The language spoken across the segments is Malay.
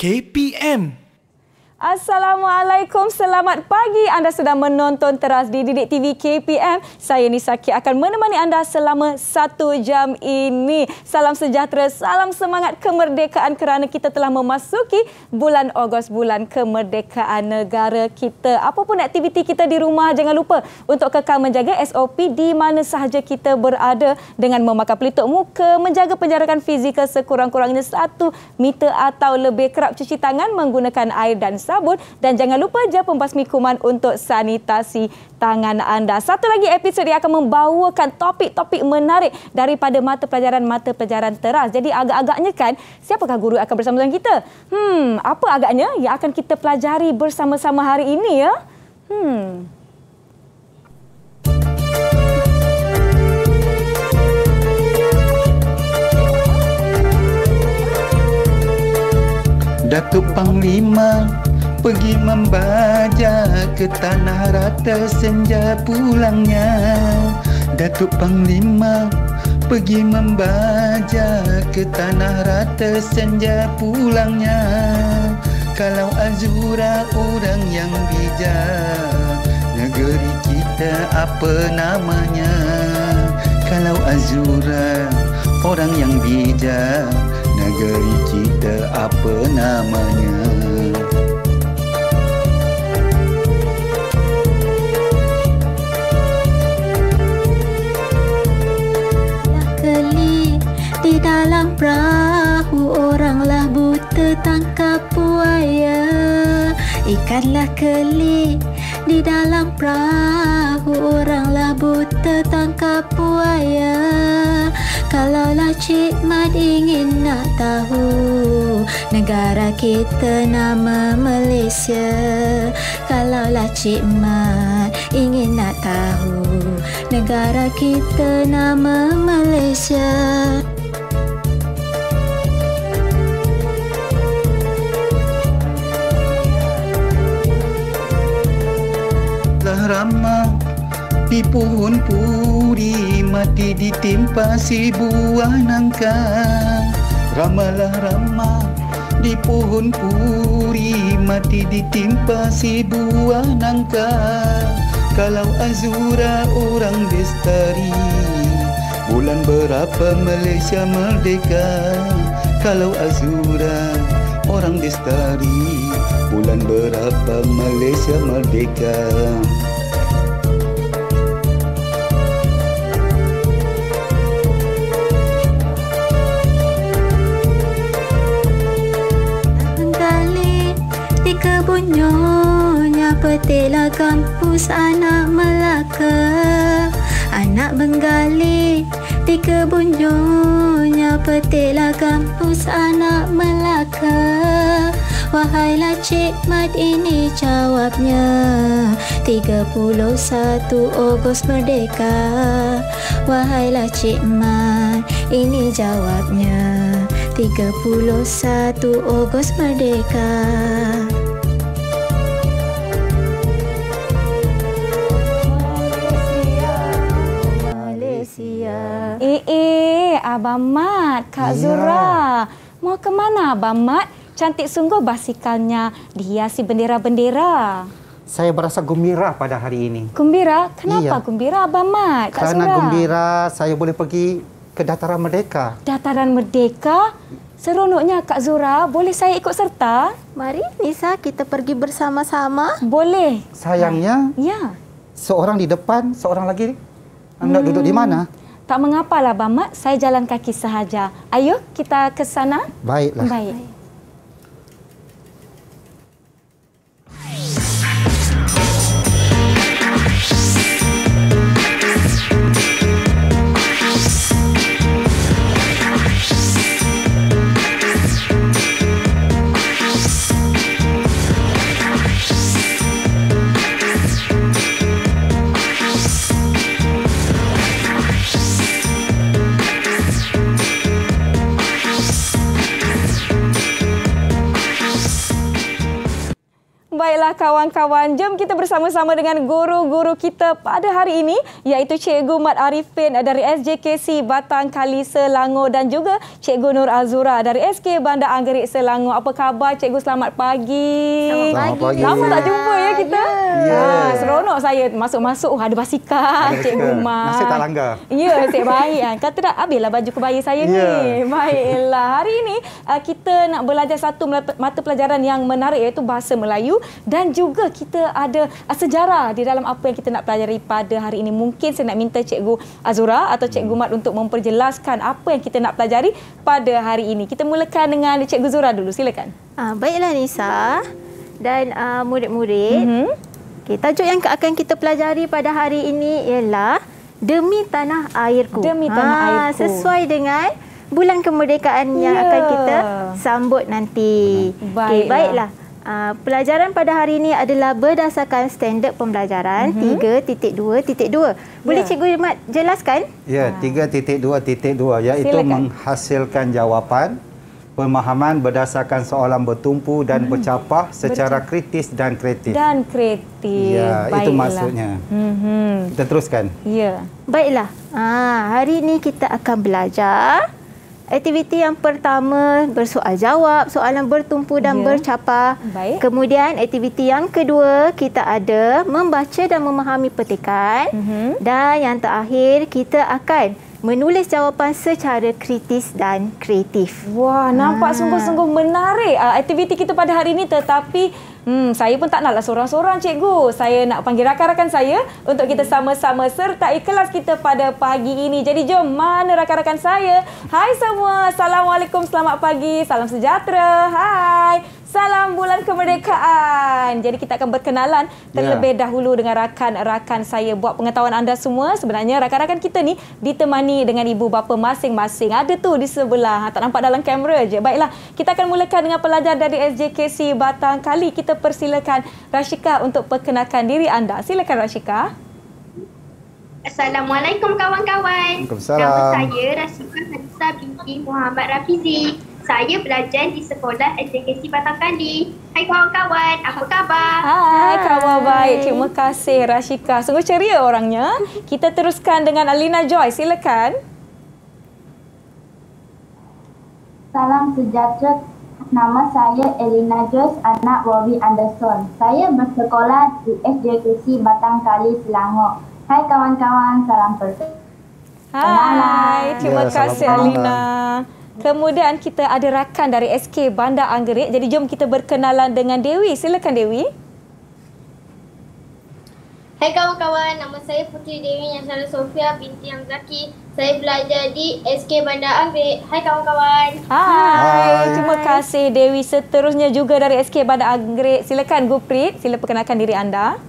KPM. Assalamualaikum, selamat pagi. Anda sedang menonton teras di Didik TV KPM. Saya Nisaki akan menemani anda selama satu jam ini. Salam sejahtera, salam semangat kemerdekaan kerana kita telah memasuki bulan Ogos, bulan kemerdekaan negara kita. Apapun aktiviti kita di rumah, jangan lupa untuk kekal menjaga SOP di mana sahaja kita berada dengan memakai pelitup muka, menjaga penjarakan fizikal sekurang-kurangnya satu meter atau lebih kerap cuci tangan menggunakan air dan sabun dan jangan lupa je pembasmi kuman untuk sanitasi tangan anda. Satu lagi episod yang akan membawakan topik-topik menarik daripada mata pelajaran-mata pelajaran teras. Jadi agak-agaknya kan, siapakah guru akan bersama dengan kita? Hmm, apa agaknya yang akan kita pelajari bersama-sama hari ini ya? Hmm. Datuk Panglima pergi membaja ke tanah rata senja pulangnya. Datuk Panglima pergi membaja ke tanah rata senja pulangnya. Kalau Azura orang yang bijak Negeri kita apa namanya? Kalau Azura orang yang bijak Negeri kita apa namanya tangkap buaya. Ikanlah keli di dalam perahu. Oranglah buta tangkap buaya. Kalaulah Cik Mat ingin nak tahu Negara kita nama Malaysia. Kalaulah Cik Mat ingin nak tahu Negara kita nama Malaysia Rama di pohon puri mati ditimpa si buah nangka. Ramalah Rama di pohon puri mati ditimpa si buah nangka. Kalau Azura orang bestari Bulan berapa Malaysia merdeka? Kalau Azura orang bestari Bulan berapa Malaysia merdeka kebun nyonya petiklah kampus anak Melaka. Anak Bengali di kebun nyonya petiklah kampus anak Melaka. Wahailah Cik Mat ini jawabnya. 31 Ogos Merdeka. Wahailah Cik Mat ini jawabnya. 31 Ogos Merdeka Abang Mat, Kak ya. Zura. Mau ke mana Abang Mat? Cantik sungguh basikalnya dihiasi bendera-bendera. Saya berasa gembira pada hari ini. Gembira? Kenapa iya. gembira Abang Mat, Kak Kerana Zura? gembira saya boleh pergi ke Dataran Merdeka. Dataran Merdeka? Seronoknya Kak Zura, boleh saya ikut serta? Mari Nisa, kita pergi bersama-sama. Boleh. Sayangnya, ya. seorang di depan, seorang lagi anda hmm. duduk di mana? Tak mengapalah, Bamak. Saya jalan kaki sahaja. Ayo, kita ke sana. Baiklah. Baik. Baiklah kawan-kawan, jom kita bersama-sama dengan guru-guru kita pada hari ini iaitu Cikgu Mat Arifin dari SJKC Batang Kali Selangor dan juga Cikgu Nur Azura dari SK Bandar Anggerik Selangor. Apa khabar Cikgu? Selamat pagi. Selamat pagi. Lama tak jumpa ya kita. Ya. Ha, seronok saya masuk-masuk oh, ada basikal Ada Cikgu. Mat. Nasib tak langgar. Ya, nasib baik kan. Kata tak habislah baju kebaya saya ni. Ya. Baiklah. Hari ini uh, kita nak belajar satu mata pelajaran yang menarik iaitu bahasa Melayu dan juga kita ada uh, sejarah di dalam apa yang kita nak pelajari pada hari ini. Mungkin saya nak minta Cikgu Azura atau Cikgu Mat untuk memperjelaskan apa yang kita nak pelajari pada hari ini. Kita mulakan dengan Cikgu Zura dulu. Silakan. Ah, baiklah Nisa dan ah, murid-murid. Mhm. Okay, tajuk yang akan kita pelajari pada hari ini ialah Demi Tanah Airku. Demi Tanah Ah, Airku. Sesuai dengan bulan kemerdekaan yang Ya. akan kita sambut nanti. Okey, Baiklah. baiklah. Ah, pelajaran pada hari ini adalah berdasarkan standard pembelajaran Mhm. 3.2.2. Boleh Ya. Cikgu Mat jelaskan? Ya, 3.2.2 iaitu Silakan. menghasilkan jawapan pemahaman berdasarkan soalan bertumpu dan Hmm. bercapah secara kritis dan kreatif. Dan kreatif. Ya, itu Baiklah. maksudnya. Mhm. Kita teruskan. Ya. Baiklah. Ha, hari ini kita akan belajar aktiviti yang pertama bersoal jawab, soalan bertumpu dan Ya. bercapah. Baik. Kemudian aktiviti yang kedua kita ada membaca dan memahami petikan. Mhm. Dan yang terakhir kita akan menulis jawapan secara kritis dan kreatif. Wah, nampak sungguh-sungguh menarik uh, aktiviti kita pada hari ini tetapi hmm, saya pun tak naklah seorang-seorang cikgu. Saya nak panggil rakan-rakan saya untuk kita sama-sama sertai kelas kita pada pagi ini. Jadi jom, mana rakan-rakan saya? Hai semua, Assalamualaikum, selamat pagi, salam sejahtera. Hai. Salam bulan kemerdekaan. Jadi kita akan berkenalan terlebih dahulu dengan rakan-rakan saya. Buat pengetahuan anda semua, sebenarnya rakan-rakan kita ni ditemani dengan ibu bapa masing-masing. Ada tu di sebelah. Ha, Tak nampak dalam kamera je. Baiklah, kita akan mulakan dengan pelajar dari SJKC Batang Kali. Kita persilakan Rashika untuk perkenalkan diri anda. Silakan Rashika. Assalamualaikum kawan-kawan. Waalaikumsalam. Nama saya Rasika Hadisa binti Muhammad Rafizi. Saya belajar di sekolah SJKC Batang Kali. Hai kawan-kawan, apa khabar? Hai, kawan baik. Terima kasih Rashika. Sungguh ceria orangnya. Kita teruskan dengan Alina Joy. Silakan. Salam sejahtera. Nama saya Elina Jos, anak Bobby Anderson. Saya bersekolah di SJKC Batang Kali, Selangor. Hai kawan-kawan, salam perkenalkan. Hai, terima Ya, kasih Alina. Kemudian kita ada rakan dari SK Bandar Anggerik. Jadi jom kita berkenalan dengan Dewi. Silakan Dewi. Hai kawan-kawan, nama saya Putri Dewi Yasara Sofia binti Hamzaki. Saya belajar di SK Bandar Anggerik. Hai kawan-kawan. Hai. Hai. terima kasih Dewi. Seterusnya juga dari SK Bandar Anggerik. Silakan Guprit, sila perkenalkan diri anda.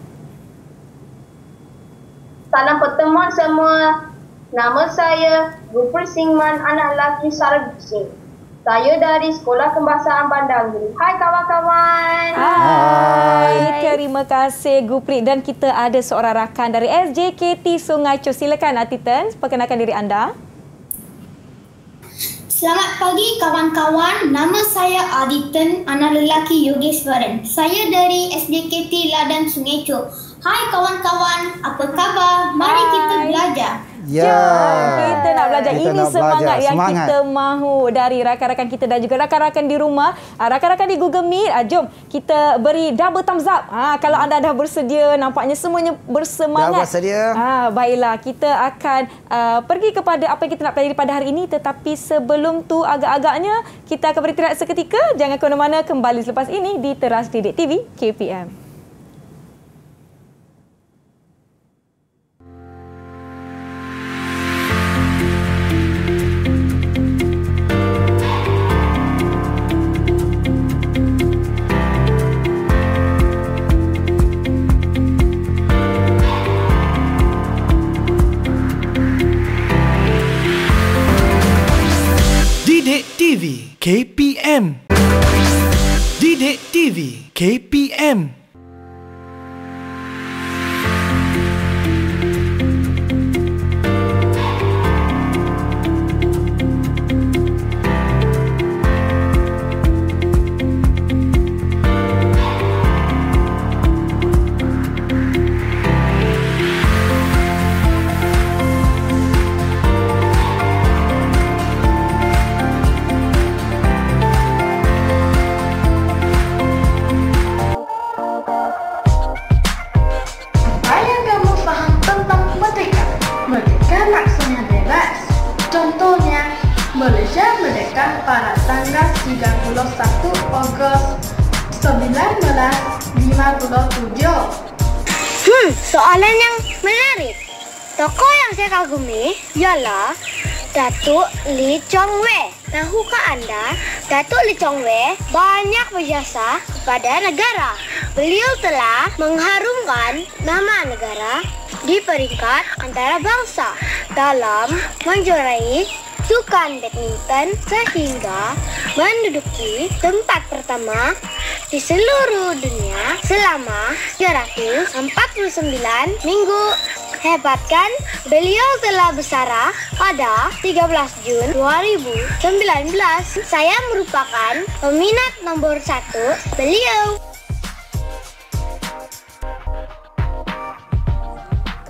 Salam pertemuan semua. Nama saya Gupur Singman, anak lelaki Sarab Singh. Saya dari Sekolah Kembasaan Bandar Anggerik. Hai kawan-kawan. Hai. Terima kasih Guprit dan kita ada seorang rakan dari SJKT Sungai Chos. Silakan Atiten, perkenalkan diri anda. Selamat pagi kawan-kawan. Nama saya Aditen, anak lelaki Yogeswaran. Saya dari SDKT Ladan Sungai Cho. Hai kawan-kawan, apa khabar? Mari Hai. kita belajar. Ya. Jom kita nak belajar. Kita Ini nak semangat belajar. yang Semangat. kita mahu dari rakan-rakan kita dan juga rakan-rakan di rumah. Ah, Rakan-rakan di Google Meet, ah, jom kita beri double thumbs up. Ah, kalau anda dah bersedia, nampaknya semuanya bersemangat. Dah bersedia? Ah, baiklah, kita akan ah, pergi kepada apa yang kita nak pelajari pada hari ini. Tetapi sebelum tu agak-agaknya, kita akan beristirahat seketika. Jangan ke mana-mana, kembali selepas ini di Teras Didik TV KPM. TV KPM Didik TV KPM 31 Ogos 1957. Hmm, soalan yang menarik. Tokoh yang saya kagumi ialah Datuk Lee Chong Wei. Tahukah anda, Datuk Lee Chong Wei banyak berjasa kepada negara. Beliau telah mengharumkan nama negara di peringkat antarabangsa dalam menjuarai sukan badminton sehingga menduduki tempat pertama di seluruh dunia selama 349 minggu. Hebat kan? Beliau telah bersara pada 13 Jun 2019. Saya merupakan peminat nombor satu beliau.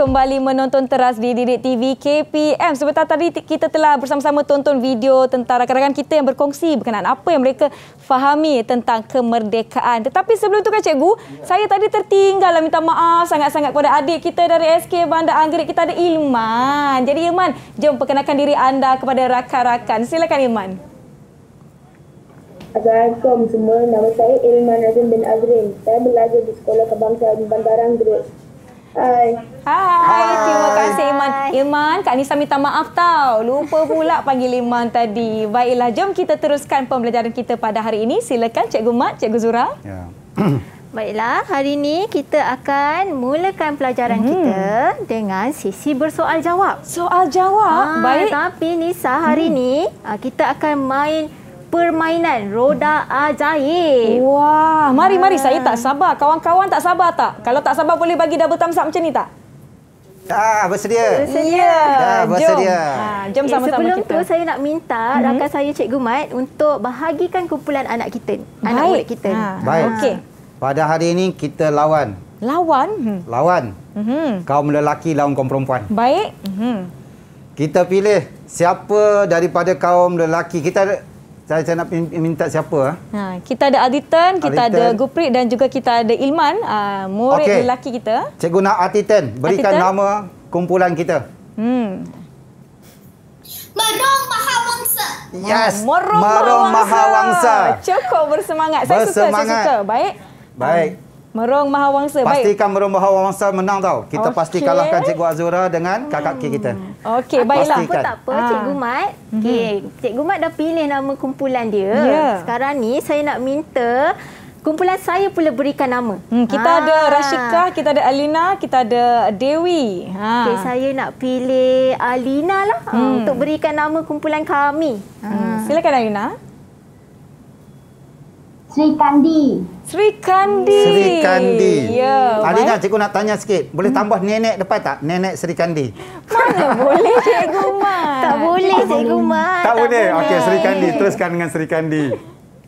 Kembali menonton teras di Didik TV KPM. Sebentar tadi kita telah bersama-sama tonton video tentang rakan-rakan kita yang berkongsi berkenaan apa yang mereka fahami tentang kemerdekaan. Tetapi sebelum itu kan cikgu, saya tadi tertinggal lah minta maaf sangat-sangat kepada adik kita dari SK Bandar Anggerik. Kita ada Ilman. Jadi Ilman, jom perkenalkan diri anda kepada rakan-rakan. Silakan Ilman. Assalamualaikum semua. Nama saya Ilman Azim bin Azrin. Saya belajar di Sekolah Kebangsaan Bandar Anggerik. Hai. Hai. Hai. Terima kasih Iman. Iman, Kak Nisa minta maaf tau. Lupa pula panggil Iman tadi. Baiklah, jom kita teruskan pembelajaran kita pada hari ini. Silakan Cikgu Mat, Cikgu Zura. Ya. Baiklah, hari ini kita akan mulakan pelajaran hmm. kita dengan sesi bersoal jawab. Soal jawab? Ha, Baik. Tapi Nisa, hari hmm. ini ah, kita akan main permainan roda ajaib. Wah, mari mari saya tak sabar. Kawan-kawan tak sabar tak? Kalau tak sabar boleh bagi double thumbs up macam ni tak? Dah bersedia. Bersedia. Dah bersedia. Jom, ha, jom sama-sama okay, sebelum kita. tu saya nak minta hmm. rakan saya Cikgu Mat untuk bahagikan kumpulan anak kita, Baik. anak murid kita. Ha. Baik. Okey. Pada hari ini kita lawan. Lawan? Hmm. Lawan. Hmm. Kaum lelaki lawan kaum perempuan. Baik. Hmm. Kita pilih siapa daripada kaum lelaki. Kita saya, saya nak minta siapa? Ha, kita ada Aditan, kita Aditan. ada Guprit dan juga kita ada Ilman, uh, murid okay. lelaki kita. Cikgu nak Aditan, berikan Aditan. nama kumpulan kita. Hmm. Merong Mahawangsa. Yes, Merong, Merong Mahawangsa. Mahawangsa. Cukup bersemangat. Saya bersemangat. suka, saya suka. Baik. Baik. Merong Mahawangsa. Baik. Pastikan Merong Mahawangsa menang tau. Kita okay. pasti kalahkan Cikgu Azura dengan kakak K kita. Okey, baiklah. Apa tak apa, ha. Cikgu Mat. Mhm. Okay. Cikgu Mat dah pilih nama kumpulan dia. Yeah. Sekarang ni saya nak minta kumpulan saya pula berikan nama. Hmm, kita ha. ada Rashika, kita ada Alina, kita ada Dewi. Ha. Okay, saya nak pilih Alina lah hmm. untuk berikan nama kumpulan kami. Hmm. Silakan Alina. Sri Kandi. Sri Kandi. Sri Kandi. Ya. Adina, cikgu nak tanya sikit. Boleh tambah nenek depan tak? Nenek Sri Kandi. Mana boleh cikgu Mat? Tak boleh cikgu Mat. Tak, tak boleh. Okey, Sri Kandi. Teruskan dengan Sri Kandi.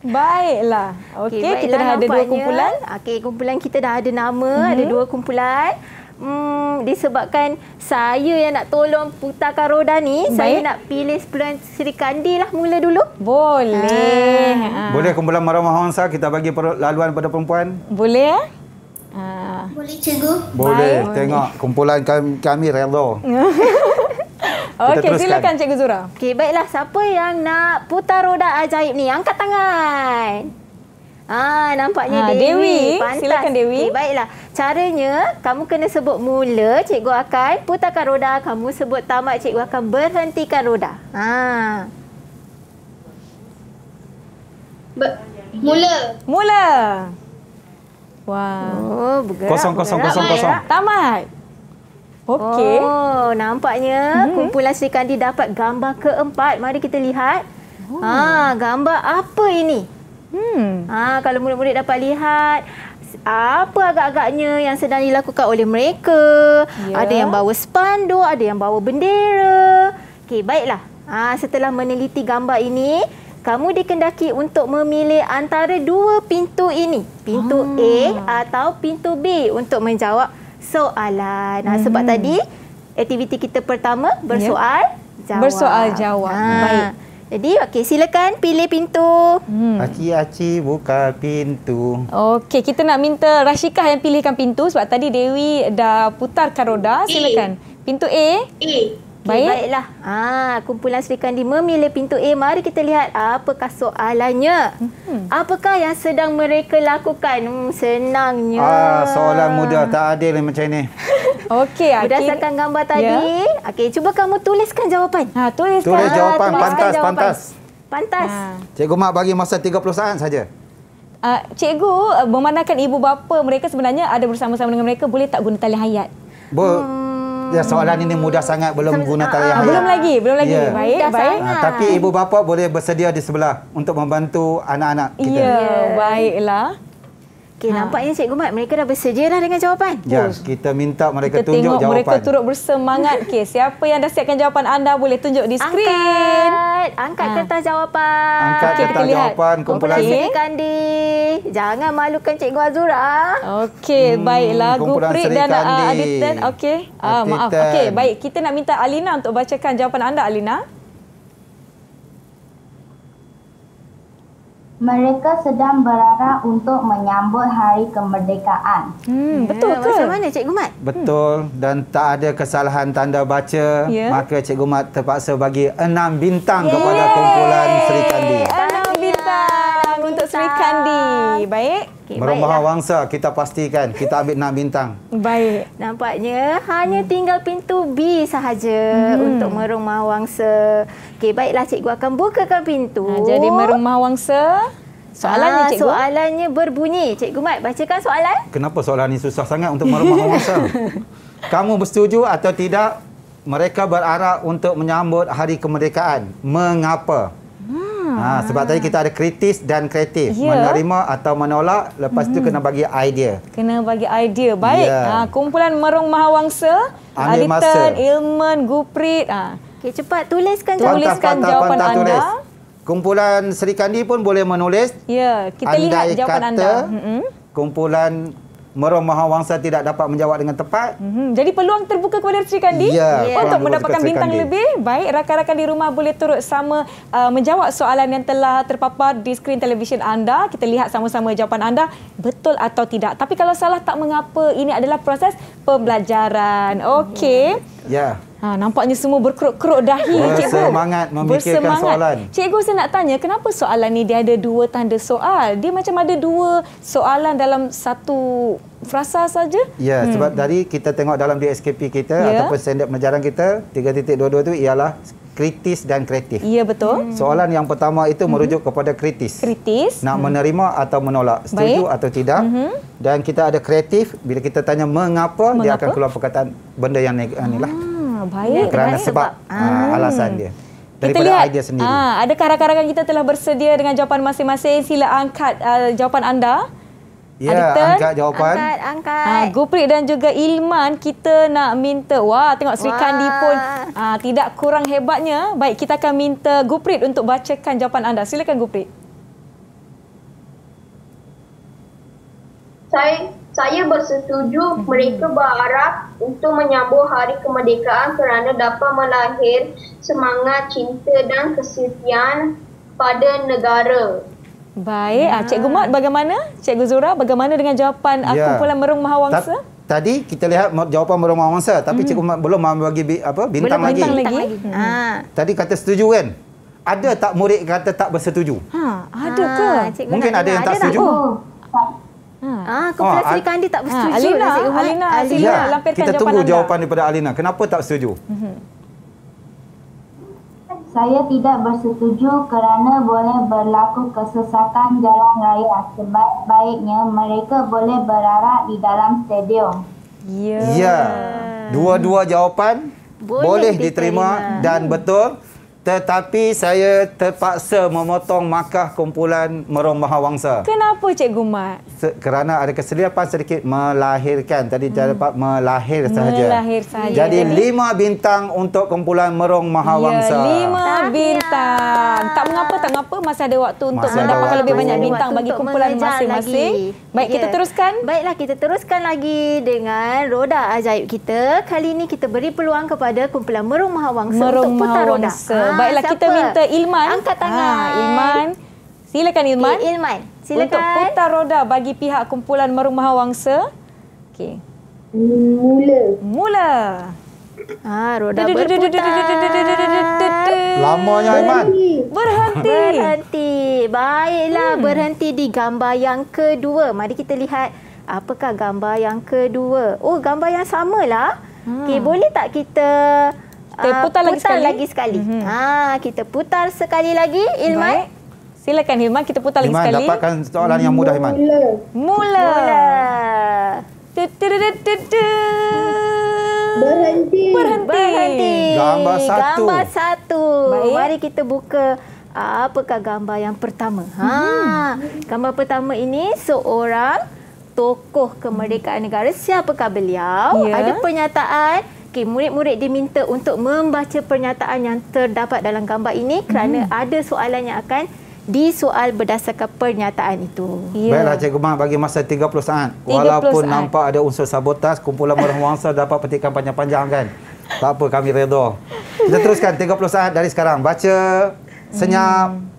Baiklah. Okey, okay, kita dah ada dua kumpulan. Okey, kumpulan kita dah ada nama, mm-hmm. ada dua kumpulan hmm, disebabkan saya yang nak tolong putarkan roda ni, Baik. saya nak pilih sebelum Sri Kandi lah mula dulu. Boleh. Ha. Boleh kumpulan Maramah Wangsa kita bagi laluan pada perempuan? Boleh ya? Ha. Boleh cikgu. Boleh. Baik. Tengok kumpulan kami, kami rela. Okey, silakan Cikgu Zura. Okey, baiklah. Siapa yang nak putar roda ajaib ni? Angkat tangan. Ah, nampaknya ha, Dewi. Dewi. Silakan Dewi. Okay, baiklah. Caranya, kamu kena sebut mula, cikgu akan putarkan roda. Kamu sebut tamat, cikgu akan berhentikan roda. Ha. Be- mula. Mula. Wah. Oh, bergerak. Kosong, kosong, bergerak. kosong, kosong. Tamat. Okey. Oh, nampaknya hmm. kumpulan Sri Kandi dapat gambar keempat. Mari kita lihat. Oh. Ha, gambar apa ini? Hmm. Ha, kalau murid-murid dapat lihat apa agak-agaknya yang sedang dilakukan oleh mereka. Ya. Ada yang bawa spanduk, ada yang bawa bendera. Okey, baiklah. Ha, setelah meneliti gambar ini, kamu dikendaki untuk memilih antara dua pintu ini. Pintu hmm. A atau pintu B untuk menjawab soalan. Ha, sebab hmm. tadi aktiviti kita pertama bersoal ya. jawab. Bersoal jawab. Ha. Baik. Jadi okey silakan pilih pintu. Hmm. Aci-aci buka pintu. Okey kita nak minta Rashikah yang pilihkan pintu sebab tadi Dewi dah putarkan roda. Silakan. Pintu A. A. Okay, Baik. baiklah. Ah, kumpulan Sri Kandi memilih pintu A. Mari kita lihat apakah soalannya. Hmm. Apakah yang sedang mereka lakukan? Hmm, senangnya. Ah, soalan mudah tak adil ni macam ni. Okey, ah, Berdasarkan kita- gambar tadi, Ya. okey, cuba kamu tuliskan jawapan. Ha, tuliskan. Tulis jawapan tuliskan pantas jawapan. pantas. Pantas. Ha. Cikgu Mak bagi masa 30 saat saja. Uh, cikgu uh, memandangkan ibu bapa mereka sebenarnya ada bersama-sama dengan mereka boleh tak guna talian hayat? Bo, ya soalan ini mudah sangat belum guna talian hayat. belum lagi, belum lagi. Ya. Baik, Mudah baik. sangat. Ah, tapi ibu bapa boleh bersedia di sebelah untuk membantu anak-anak kita. Ya, baiklah. Okey, nampaknya Cikgu Mat mereka dah bersedia dah dengan jawapan. Ya, kita minta mereka Kita tunjuk tengok jawapan. mereka turut bersemangat. Okey, siapa yang dah siapkan jawapan anda boleh tunjuk di skrin. Angkat, angkat Ha. kertas jawapan. Angkat Okey, kertas kita lihat. jawapan kumpulan Kumpulan Kandi. Jangan malukan Cikgu Azura. Okey, Hmm, baiklah. kumpulan Guprit Sri dan uh. Aditan. Okey. Ah, maaf. Okey, baik. Kita nak minta Alina untuk bacakan jawapan anda, Alina. Mereka sedang berharap untuk menyambut hari kemerdekaan. Hmm, betul Ya, ke? Macam mana Cikgu Mat? Betul dan tak ada kesalahan tanda baca, Ya. maka Cikgu Mat terpaksa bagi enam bintang kepada kumpulan Sri Kandi. Kandi. Baik. Okay, Merumah Wangsa kita pastikan kita ambil enam bintang. Baik. Nampaknya hanya tinggal pintu B sahaja Hmm. untuk merumah wangsa. Okey, baiklah cikgu akan bukakan pintu. Ha, jadi merumah wangsa. Soalannya, Ah, cikgu. Soalannya berbunyi. Cikgu Mat, bacakan soalan. Kenapa soalan ini susah sangat untuk merumah Wangsa? Kamu bersetuju atau tidak mereka berharap untuk menyambut hari kemerdekaan? Mengapa? Ha, sebab tadi kita ada kritis dan kreatif. Ya. Menerima atau menolak, lepas tu kena bagi idea. Kena bagi idea. Baik. Ya. Ha, kumpulan Merung Mahawangsa. Ambil Aditan, masa. Ilman, Guprit. Ha. Okey, cepat tuliskan Tulis. Tuliskan jawapan anda. tulis. Kumpulan Sri Kandi pun boleh menulis. Ya, kita lihat jawapan anda. Mm-mm. kumpulan Merong Mahawangsa tidak dapat menjawab dengan tepat. Mhm. Jadi peluang terbuka kepada Sri Kandi Ya, untuk peluang mendapatkan bintang Kandi. lebih. Baik, rakan-rakan di rumah boleh turut sama uh, menjawab soalan yang telah terpapar di skrin televisyen anda. Kita lihat sama-sama jawapan anda betul atau tidak. Tapi kalau salah tak mengapa, ini adalah proses pembelajaran. Okey. Ya. Ha, nampaknya semua berkeruk-keruk dahi, cikgu. Bersemangat memikirkan Bersemangat. soalan. Cikgu saya nak tanya, kenapa soalan ni dia ada dua tanda soal? Dia macam ada dua soalan dalam satu frasa saja? Ya, hmm. sebab tadi kita tengok dalam DSKP kita Ya. ataupun standard pelajaran kita 3.22 tu ialah kritis dan kreatif. Ya, betul. Hmm. Soalan yang pertama itu merujuk kepada kritis. Kritis. Nak menerima atau menolak, setuju Baik. atau tidak. Mhm. Dan kita ada kreatif, bila kita tanya mengapa, dia Mengapa? akan keluar perkataan benda yang neg- ni lah. Ah, baik. Kerana baik. sebab, ah. alasan dia. Kita lihat, idea sendiri. Ah, adakah rakan-rakan kita telah bersedia dengan jawapan masing-masing? Sila angkat uh, jawapan anda. ya, Aditan? angkat jawapan. Angkat, angkat. Ah, Guprit dan juga Ilman kita nak minta. Wah, tengok Sri Wah. Kandi pun ah, tidak kurang hebatnya. Baik, kita akan minta Guprit untuk bacakan jawapan anda. Silakan Guprit. Saya saya bersetuju mereka berharap untuk menyambut hari kemerdekaan kerana dapat melahir semangat cinta dan kesetiaan pada negara. Baik, ah. Cikgu Mat bagaimana? Cikgu Zura bagaimana dengan jawapan ah, Ya. kumpulan Merung Mahawangsa? Ta- Tadi kita lihat jawapan berumah wangsa tapi Hmm. cikgu Mat belum bagi bi- apa bintang Belum lagi. bintang lagi. lagi. Ah. Tadi kata setuju kan? Ada tak murid kata tak bersetuju? Ha, ada ke? Cikgu Mungkin ada yang tak setuju. Oh, Ah, kumpulan Oh, Sri Al- Kandi tak bersetuju Ah, Alina, lah Cikgu Mat. Alina, Alina. sila Ya, lampirkan kita jawapan tunggu anda. jawapan daripada Alina. Kenapa tak setuju? Saya tidak bersetuju kerana boleh berlaku kesesakan jalan raya. Sebaik-baiknya mereka boleh berharap di dalam stadium. Ya. Ya. Dua-dua jawapan Boleh boleh, diterima. diterima dan betul. Tetapi saya terpaksa memotong markah kumpulan Merong Mahawangsa. Kenapa Cikgu Mat? Se- kerana ada kesilapan sedikit melahirkan. Tadi hmm. dapat melahir sahaja. Melahir sahaja. Jadi Jadi- lima bintang untuk kumpulan Merong Mahawangsa. Ya, lima bintang. Tak mengapa, tak mengapa. Masih ada waktu untuk Masih mendapatkan waktu. lebih banyak bintang bagi kumpulan masing-masing. lagi. Baik, kita Ya. teruskan. Baiklah, kita teruskan lagi dengan roda ajaib kita. Kali ini kita beri peluang kepada kumpulan Merung Mahawangsa Merung untuk putar roda. Ah, Baiklah, kita siapa? minta Ilman. Angkat tangan. Ah, Ilman. Silakan Ilman. Okay, Ilman. Silakan. Untuk putar roda bagi pihak kumpulan Merung Mahawangsa. Okey. Mula. Mula. Ah, roda berputar. Lamanya Aiman. Berhenti. Berhenti. Baiklah, hmm. berhenti di gambar yang kedua. Mari kita lihat apakah gambar yang kedua. Oh, gambar yang samalah. Hmm. Okey, boleh tak kita kita uh, putar, lagi putar sekali. lagi sekali. Hmm. Ha, kita putar sekali lagi, Ilman. Baik. Silakan Hilman, kita putar Hilman, lagi sekali. Hilman, dapatkan soalan yang mudah Hilman. Mula. Mula. Berhenti. Berhenti. Berhenti. Gambar satu. Gambar satu. Baik. Mari kita buka apakah gambar yang pertama. Ha, hmm. gambar pertama ini seorang tokoh kemerdekaan negara. Siapakah beliau? Ya. Ada pernyataan Okay, murid-murid diminta untuk membaca pernyataan yang terdapat dalam gambar ini kerana hmm. ada soalan yang akan disoal berdasarkan pernyataan itu. Ya. Baiklah Cikgu Mak bagi masa 30 saat. 30 Walaupun saat. nampak ada unsur sabotas, kumpulan merah dapat petikan panjang-panjang kan. Tak apa, kami redha. Kita teruskan 30 saat dari sekarang. Baca, senyap, hmm.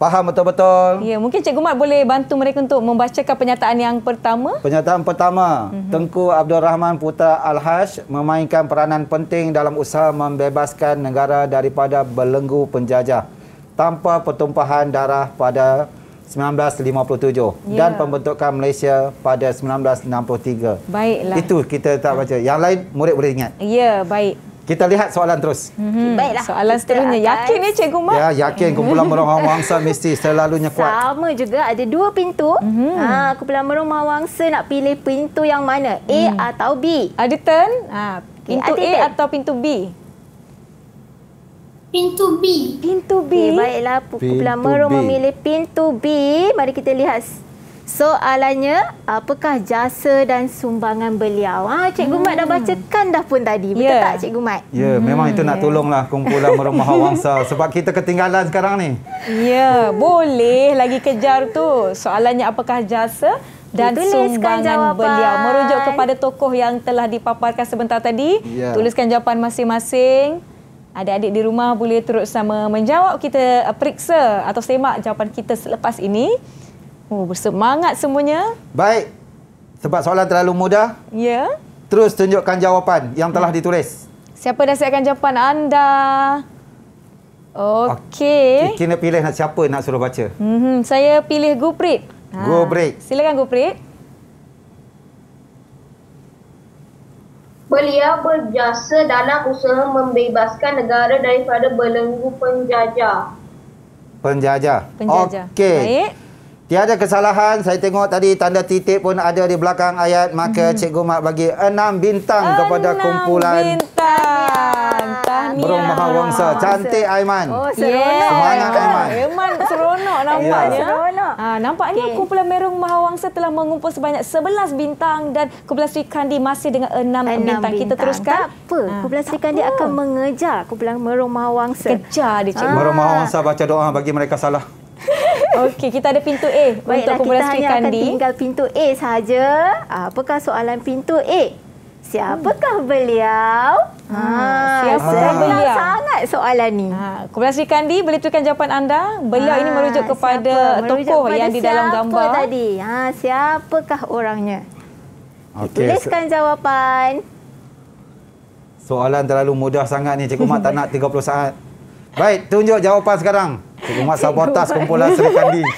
Faham betul-betul? Ya, mungkin Cikgu Mat boleh bantu mereka untuk membacakan pernyataan yang pertama. Pernyataan pertama, mm-hmm. Tengku Abdul Rahman Putra Al-Haj memainkan peranan penting dalam usaha membebaskan negara daripada belenggu penjajah tanpa pertumpahan darah pada 1957 ya. dan pembentukan Malaysia pada 1963. Baiklah. Itu kita tak baca. Yang lain murid boleh ingat. Ya, baik. Kita lihat soalan terus. Mm-hmm. Baiklah. Soalan seterusnya. Yakin ya Cikgu Mak? Ya, yakin. Kumpulan Merung Wangsa mesti selalunya kuat. Sama juga. Ada dua pintu. Mm-hmm. Ha, kumpulan Merung Wangsa nak pilih pintu yang mana? A mm. atau B? Ada turn. Ha, pintu okay, A turn. atau pintu B? Pintu B. Pintu B. Okay, baiklah. Kumpulan Merung memilih pintu B. Mari kita lihat Soalannya, apakah jasa dan sumbangan beliau? Ha, Cikgu hmm. Mat dah bacakan dah pun tadi. Betul yeah. tak Cikgu Mat? Ya, yeah, hmm. memang itu nak tolonglah kumpulan merumah wangsa sebab kita ketinggalan sekarang ni. Ya, yeah, boleh lagi kejar tu. Soalannya apakah jasa dan sumbangan jawapan. beliau? Merujuk kepada tokoh yang telah dipaparkan sebentar tadi. Yeah. Tuliskan jawapan masing-masing. Adik-adik di rumah boleh terus sama menjawab. Kita periksa atau semak jawapan kita selepas ini. Oh, bersemangat semuanya. Baik. Sebab soalan terlalu mudah. Ya. Terus tunjukkan jawapan yang telah ditulis. Siapa dah siapkan jawapan anda? Okey. Kena pilih nak siapa nak suruh baca. Hmm, saya pilih Guprit. Ha. Guprit. Silakan Guprit. Beliau berjasa dalam usaha membebaskan negara daripada belenggu penjajah. Penjajah. Penjajah. Okey. Baik. Tiada kesalahan. Saya tengok tadi tanda titik pun ada di belakang ayat. Maka hmm. Cikgu Mak bagi enam bintang enam kepada kumpulan. bintang. Burung Mahawangsa. Cantik Aiman. Oh, seronok. Semangat Aiman. Aiman seronok nampaknya. Ya. Seronok. Ha, nampaknya okay. kumpulan Merung Mahawangsa telah mengumpul sebanyak 11 bintang dan kumpulan Sri Kandi masih dengan enam, bintang. bintang. Kita teruskan. Tak apa. Ha, kumpulan Sri Kandi akan mengejar kumpulan Merung Mahawangsa. Kejar dia Cikgu. Merung Mahawangsa baca doa bagi mereka salah. Okey, kita ada pintu A Baiklah, untuk kita hanya akan tinggal pintu A saja. Apakah soalan pintu A? Siapakah beliau? Ha, siapakah ha. beliau? Sangat soalan ni. Ha, Kumpulan Sri Kandi boleh tuliskan jawapan anda. Beliau ha, ini merujuk kepada siapa? tokoh merujuk yang di dalam gambar. Siapa tadi? Ha, siapakah orangnya? Okay. Tuliskan jawapan. Soalan terlalu mudah sangat ni. Cikgu Mak tak nak 30 saat. Baik, tunjuk jawapan sekarang. Mat sabotas kumpulan Seri Kandi.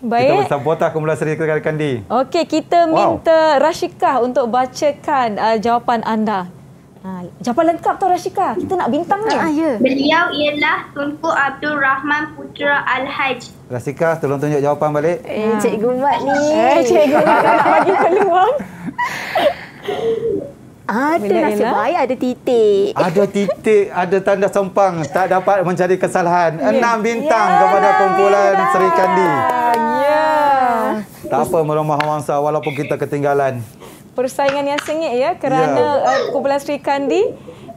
Baik. Kita sabotas kumpulan Seri Kandi. Okey, kita minta wow. Rashika untuk bacakan uh, jawapan anda. Ha, jawapan lengkap tu Rashika. Kita nak bintang ni. Ah, ya. Beliau ialah Tunku Abdul Rahman Putra Al-Haj. Rashika, tolong tunjuk jawapan balik. Eh, ha. Cikgu Mat ni. Eh, Cikgu Mat nak bagi peluang. Ada Bila nasib baik ada titik. Ada titik, ada tanda sempang. Tak dapat mencari kesalahan. Ya. Enam bintang ya. kepada kumpulan ya. Seri Kandi. Ya. Tak apa merumah mangsa walaupun kita ketinggalan. Persaingan yang sengit ya kerana ya. Uh, kumpulan Seri Kandi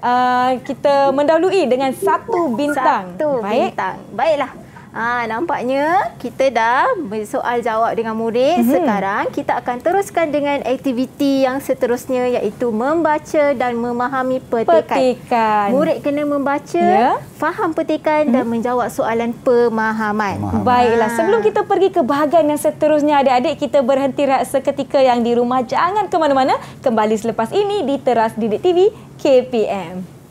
uh, kita mendahului dengan satu bintang. Satu Baik. bintang. Baiklah. Ah, nampaknya kita dah soal jawab dengan murid. Mm-hmm. Sekarang kita akan teruskan dengan aktiviti yang seterusnya iaitu membaca dan memahami petikan. Petikan. Murid kena membaca, yeah. faham petikan mm-hmm. dan menjawab soalan pemahaman. pemahaman. Baiklah, sebelum kita pergi ke bahagian yang seterusnya adik-adik kita berhenti rehat seketika yang di rumah. Jangan ke mana-mana. Kembali selepas ini di Teras Didik TV KPM.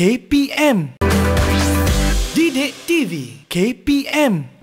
KPM Didik TV KPM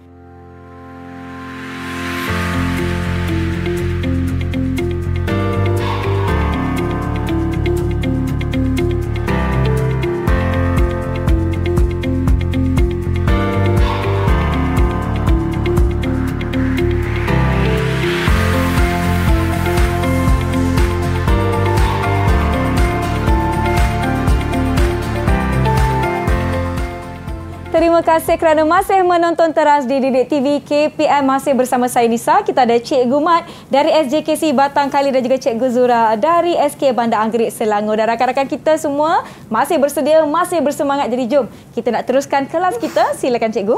Terima kasih kerana masih menonton teras di Didik TV KPM masih bersama saya Nisa. Kita ada Cikgu Mat dari SJKC Batang Kali dan juga Cikgu Zura dari SK Bandar Anggerik Selangor. Dan rakan-rakan kita semua masih bersedia, masih bersemangat. Jadi jom kita nak teruskan kelas kita. Silakan Cikgu.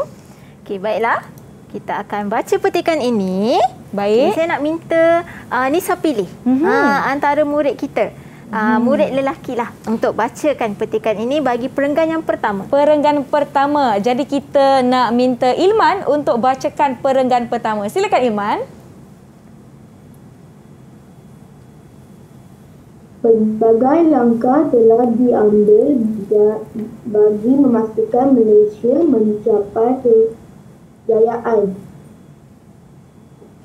Okey, baiklah. Kita akan baca petikan ini. Baik. Okay, saya nak minta uh, Nisa pilih mm-hmm. uh, antara murid kita. Uh, murid lelaki lah untuk bacakan petikan ini bagi perenggan yang pertama. Perenggan pertama. Jadi kita nak minta Ilman untuk bacakan perenggan pertama. Silakan Ilman. Pelbagai langkah telah diambil bagi memastikan Malaysia mencapai kejayaan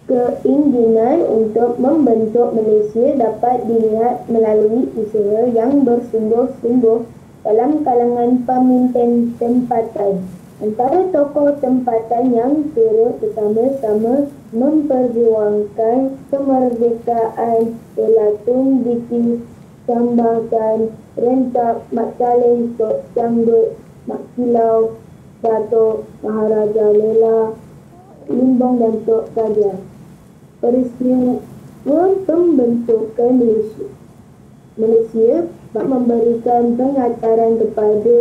Keinginan untuk membentuk Malaysia dapat dilihat melalui usaha yang bersungguh-sungguh dalam kalangan pemimpin tempatan. Antara tokoh tempatan yang turut bersama-sama memperjuangkan kemerdekaan Tun Diki Sambangkan Rentak Mat Saleh Tok Canggut Mak Kilau Datuk Maharaja Lela Limbang dan Tok Kajar peristiwa pembentukan Malaysia. Malaysia dapat memberikan pengataran kepada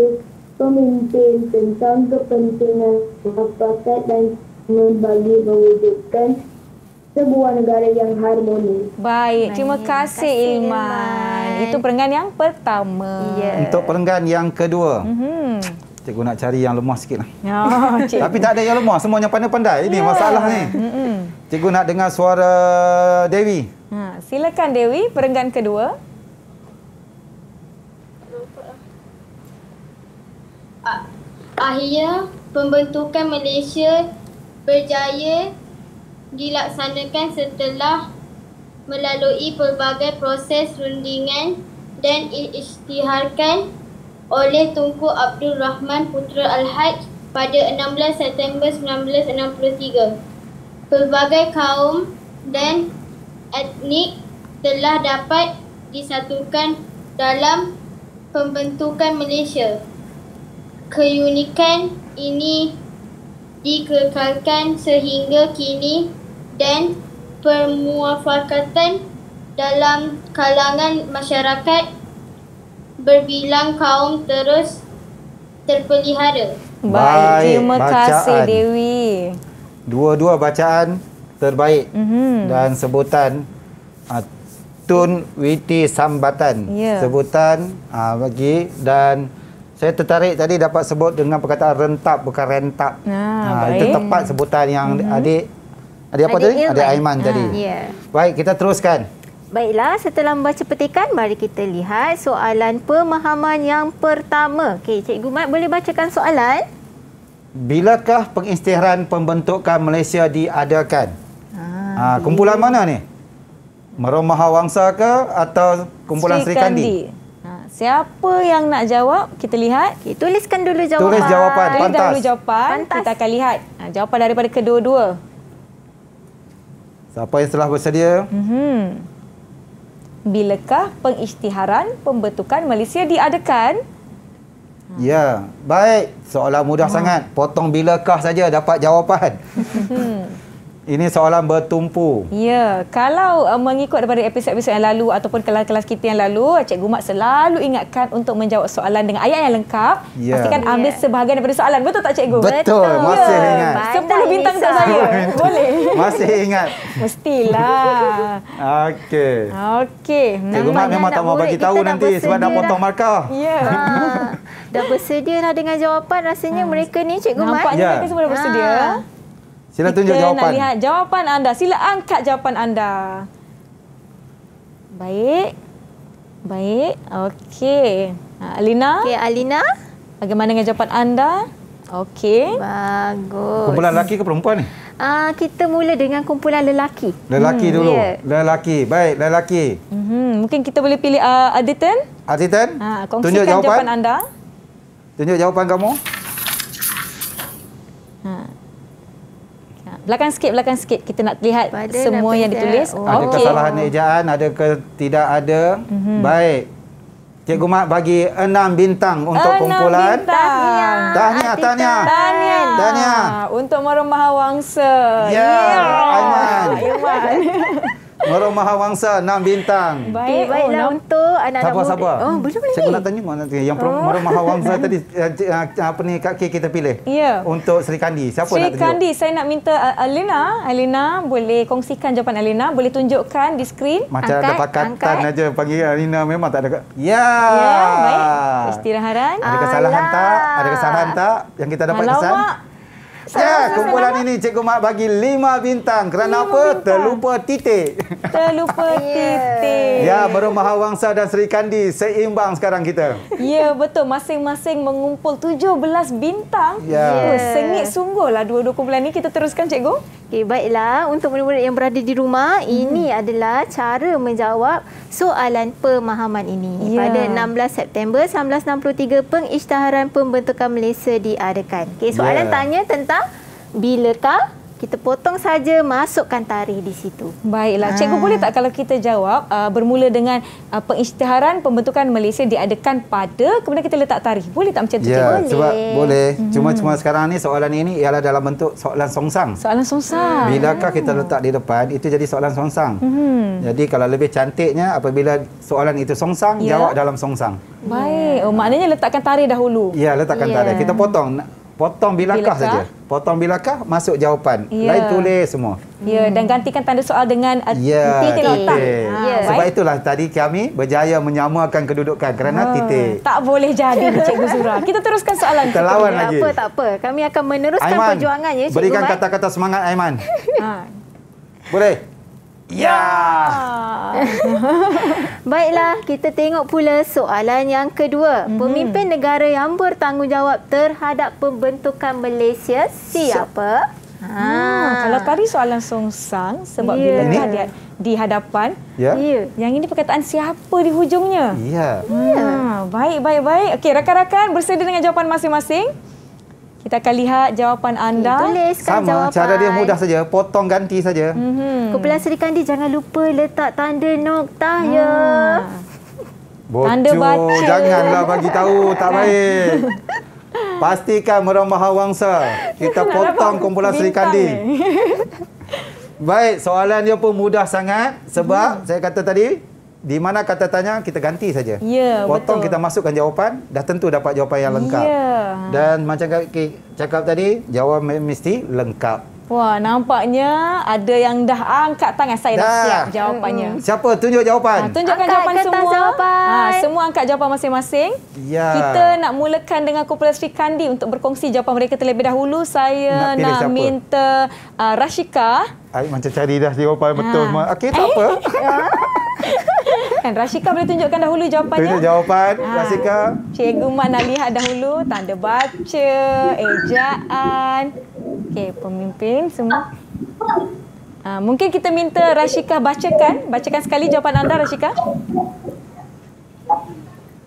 pemimpin tentang kepentingan masyarakat dan membagi mewujudkan sebuah negara yang harmoni. Baik, terima kasih Ilman. Itu perenggan yang pertama. Ya. Untuk perenggan yang kedua. Mm-hmm. Cikgu nak cari yang lemah sikit lah. Ya, Tapi tak ada yang lemah. Semuanya pandai-pandai. Ini ya. masalah ni. Mm-mm. Cikgu nak dengar suara Dewi. Ha, silakan Dewi, perenggan kedua. Akhirnya, pembentukan Malaysia berjaya dilaksanakan setelah melalui pelbagai proses rundingan dan isytiharkan oleh Tunku Abdul Rahman Putra Al-Haj pada 16 September 1963. Pelbagai kaum dan etnik telah dapat disatukan dalam pembentukan Malaysia. Keunikan ini dikekalkan sehingga kini dan permuafakatan dalam kalangan masyarakat berbilang kaum terus terpelihara. Baik, terima bacaan. kasih Dewi. Dua-dua bacaan terbaik mm-hmm. dan sebutan uh, Tun Witi Sambatan. Yeah. Sebutan uh, bagi dan saya tertarik tadi dapat sebut dengan perkataan rentap bukan rentap. Ah, uh, itu tepat sebutan yang mm-hmm. adik adik apa adik tadi? Adik Aiman ha, tadi. Yeah. Baik, kita teruskan. Baiklah, setelah membaca petikan, mari kita lihat soalan pemahaman yang pertama. Okey, Cikgu Mat boleh bacakan soalan? Bilakah pengisytiharan pembentukan Malaysia diadakan? Ha, ha, kumpulan mana ni? Meromah Wangsa ke atau kumpulan Sri, Sri Kandi? Kandi. Ha, siapa yang nak jawab? Kita lihat. Okay, tuliskan dulu jawapan. Tulis jawapan. Tulis Pantas. dulu jawapan. Pantas. Kita akan lihat ha, jawapan daripada kedua-dua. Siapa yang telah bersedia? Mm-hmm. bilakah pengisytiharan pembentukan Malaysia diadakan? Ya, baik. Soalan mudah Hmm. sangat. Potong bilakah saja dapat jawapan. Ini soalan bertumpu. Ya, kalau uh, mengikut daripada episod-episod yang lalu ataupun kelas-kelas kita yang lalu, Cikgu Mat selalu ingatkan untuk menjawab soalan dengan ayat yang lengkap. Ya. Pastikan ambil sebahagian daripada soalan. Betul tak Cikgu? Betul, masih ingat. Sepuluh bintang untuk saya. Boleh. Masih ingat. Mestilah. Okey. Okey. Cikgu Mat memang tak mau bagi tahu nanti sebab nak potong markah. Ya. Ah, dah bersedia dah dengan jawapan rasanya mereka ni Cikgu Mat. Nampaknya Ya. mereka semua dah bersedia. Ah. Sila tunjuk Kita jawapan. nak lihat jawapan anda. Sila angkat jawapan anda. Baik. Baik. Okey. Ha, Alina. Okey, Alina. Bagaimana dengan jawapan anda? Okey. Bagus. Kumpulan lelaki ke perempuan ni? Ah, kita mula dengan kumpulan lelaki. Lelaki dulu. ya. Lelaki. Baik, lelaki. Hmm, mungkin kita boleh pilih uh, Aditan. Asitan, Ha, tunjuk kongsikan jawapan. jawapan anda. Tunjuk jawapan kamu. Ha. Ha, Belakang sikit, belakang sikit. Kita nak lihat Pada semua yang ditulis. Oh. Ada kesalahan ejaan, ada ke tidak ada. Mhm. Baik. Cikgu Mat bagi enam bintang untuk Enam kumpulan. bintang. Tahniah, tahniah. Tahniah. Tahniah. Untuk Marum Mahawangsa. Ya, Aiman. Aiman. Merong Mahawangsa enam bintang. Okey, baiklah oh, untuk anak-anak Sabar, muda. sabar. Oh, belum lagi. Cikgu nak tanya mana tu? Yang oh. Merong Mahawangsa tadi eh, eh, apa ni Kak K kita pilih? Ya. Untuk Sri Kandi. Siapa Sri nak tunjuk? Kandi, saya nak minta uh, Alina. Alina, boleh kongsikan jawapan Alina. Boleh tunjukkan di skrin. Macam ada pakatan aja panggil Alina memang tak ada. Ya. Ya, baik. Istiharan. Ada kesalahan tak? Ada kesalahan tak yang kita dapat kesan? Ya, kumpulan ini Cikgu Mat bagi lima bintang. Kerana apa? Terlupa titik. Terlupa titik. Ya, Merong Mahawangsa dan Sri Kandi seimbang sekarang kita. Ya, betul. Masing-masing mengumpul 17 bintang. Ya. Oh, sengit sungguhlah dua-dua kumpulan ni. Kita teruskan, Cikgu. Okey, baiklah. Untuk murid-murid yang berada di rumah, Mhm. ini adalah cara menjawab soalan pemahaman ini. Ya. Pada 16 September 1963, pengisytiharan pembentukan Malaysia diadakan. Okey, soalan Ya. tanya tentang bilakah kita potong saja masukkan tarikh di situ. Baiklah. Cikgu Ah. boleh tak kalau kita jawab uh, bermula dengan uh, pengisytiharan pembentukan Malaysia diadakan pada, kemudian kita letak tarikh. Boleh tak macam tu, Ya, Cikgu? sebab boleh. Mhm. Cuma cuma sekarang ni soalan ini ialah dalam bentuk soalan songsang. Soalan songsang. Bilakah kita letak di depan itu jadi soalan songsang. Mhm. Jadi kalau lebih cantiknya apabila soalan itu songsang, Ya. jawab dalam songsang. Baik. Oh, maknanya letakkan tarikh dahulu. Ya, letakkan Ya. tarikh. Kita potong. Potong bilakah, Bilakah? saja. Potong bilakah, masuk jawapan. Ya. Lain tulis semua. Ya, dan gantikan tanda soal dengan uh, Ya, titik letak. titik. Ha, Sebab baik. itulah tadi kami berjaya menyamakan kedudukan kerana Ah, titik. Tak boleh jadi Cikgu Zura. Kita teruskan soalan. Kita lawan tak lagi. apa, tak apa. Kami akan meneruskan Aiman, perjuangannya, Cikgu berikan kata-kata semangat Aiman. Ha. Boleh? Ya. Baiklah, kita tengok pula soalan yang kedua. Mhm. Pemimpin negara yang bertanggungjawab terhadap pembentukan Malaysia siapa? Ha, kalau tadi soalan songsang sebab Ya. bila di, di hadapan. Ya. Ya. Yang ini perkataan siapa di hujungnya? Ya. Ha, baik, baik, baik. Okey, rakan-rakan bersedia dengan jawapan masing-masing? Kita akan lihat jawapan anda. Tuliskan Sama, jawapan. cara dia mudah saja. Potong ganti saja. Mhm. Kumpulan Seri Kandi jangan lupa letak tanda noktah ya. Bocor. Tanda baca. Janganlah bagi tahu. Tak baik. Pastikan Merong Mahawangsa. Kita nak potong kumpulan Seri Kandi. Baik, soalan dia pun mudah sangat. Sebab saya kata tadi, di mana kata tanya, kita ganti saja. Ya, Potong betul. kita masukkan jawapan, dah tentu dapat jawapan yang lengkap. Ya. Dan macam Kak cakap tadi, jawapan mesti lengkap. Wah, nampaknya ada yang dah angkat tangan. Saya dah, Dah. siap jawapannya. Siapa tunjuk jawapan? Ha, tunjukkan Angkat jawapan semua. jawapan. Ha, semua angkat jawapan masing-masing. Ya. Kita nak mulakan dengan kumpulan Sri Kandi untuk berkongsi jawapan mereka terlebih dahulu. Saya Nak nak, siapa? minta uh, Rashika. Ay, macam cari dah jawapan betul. Ha. Okey, tak apa. Kan Rashika boleh tunjukkan dahulu jawapannya. Tunjuk jawapan, Ha. Rasika. Cikgu Mat nak lihat dahulu tanda baca, ejaan. Okey, pemimpin semua. Ha, mungkin kita minta Rashika bacakan. Bacakan sekali jawapan anda Rashika.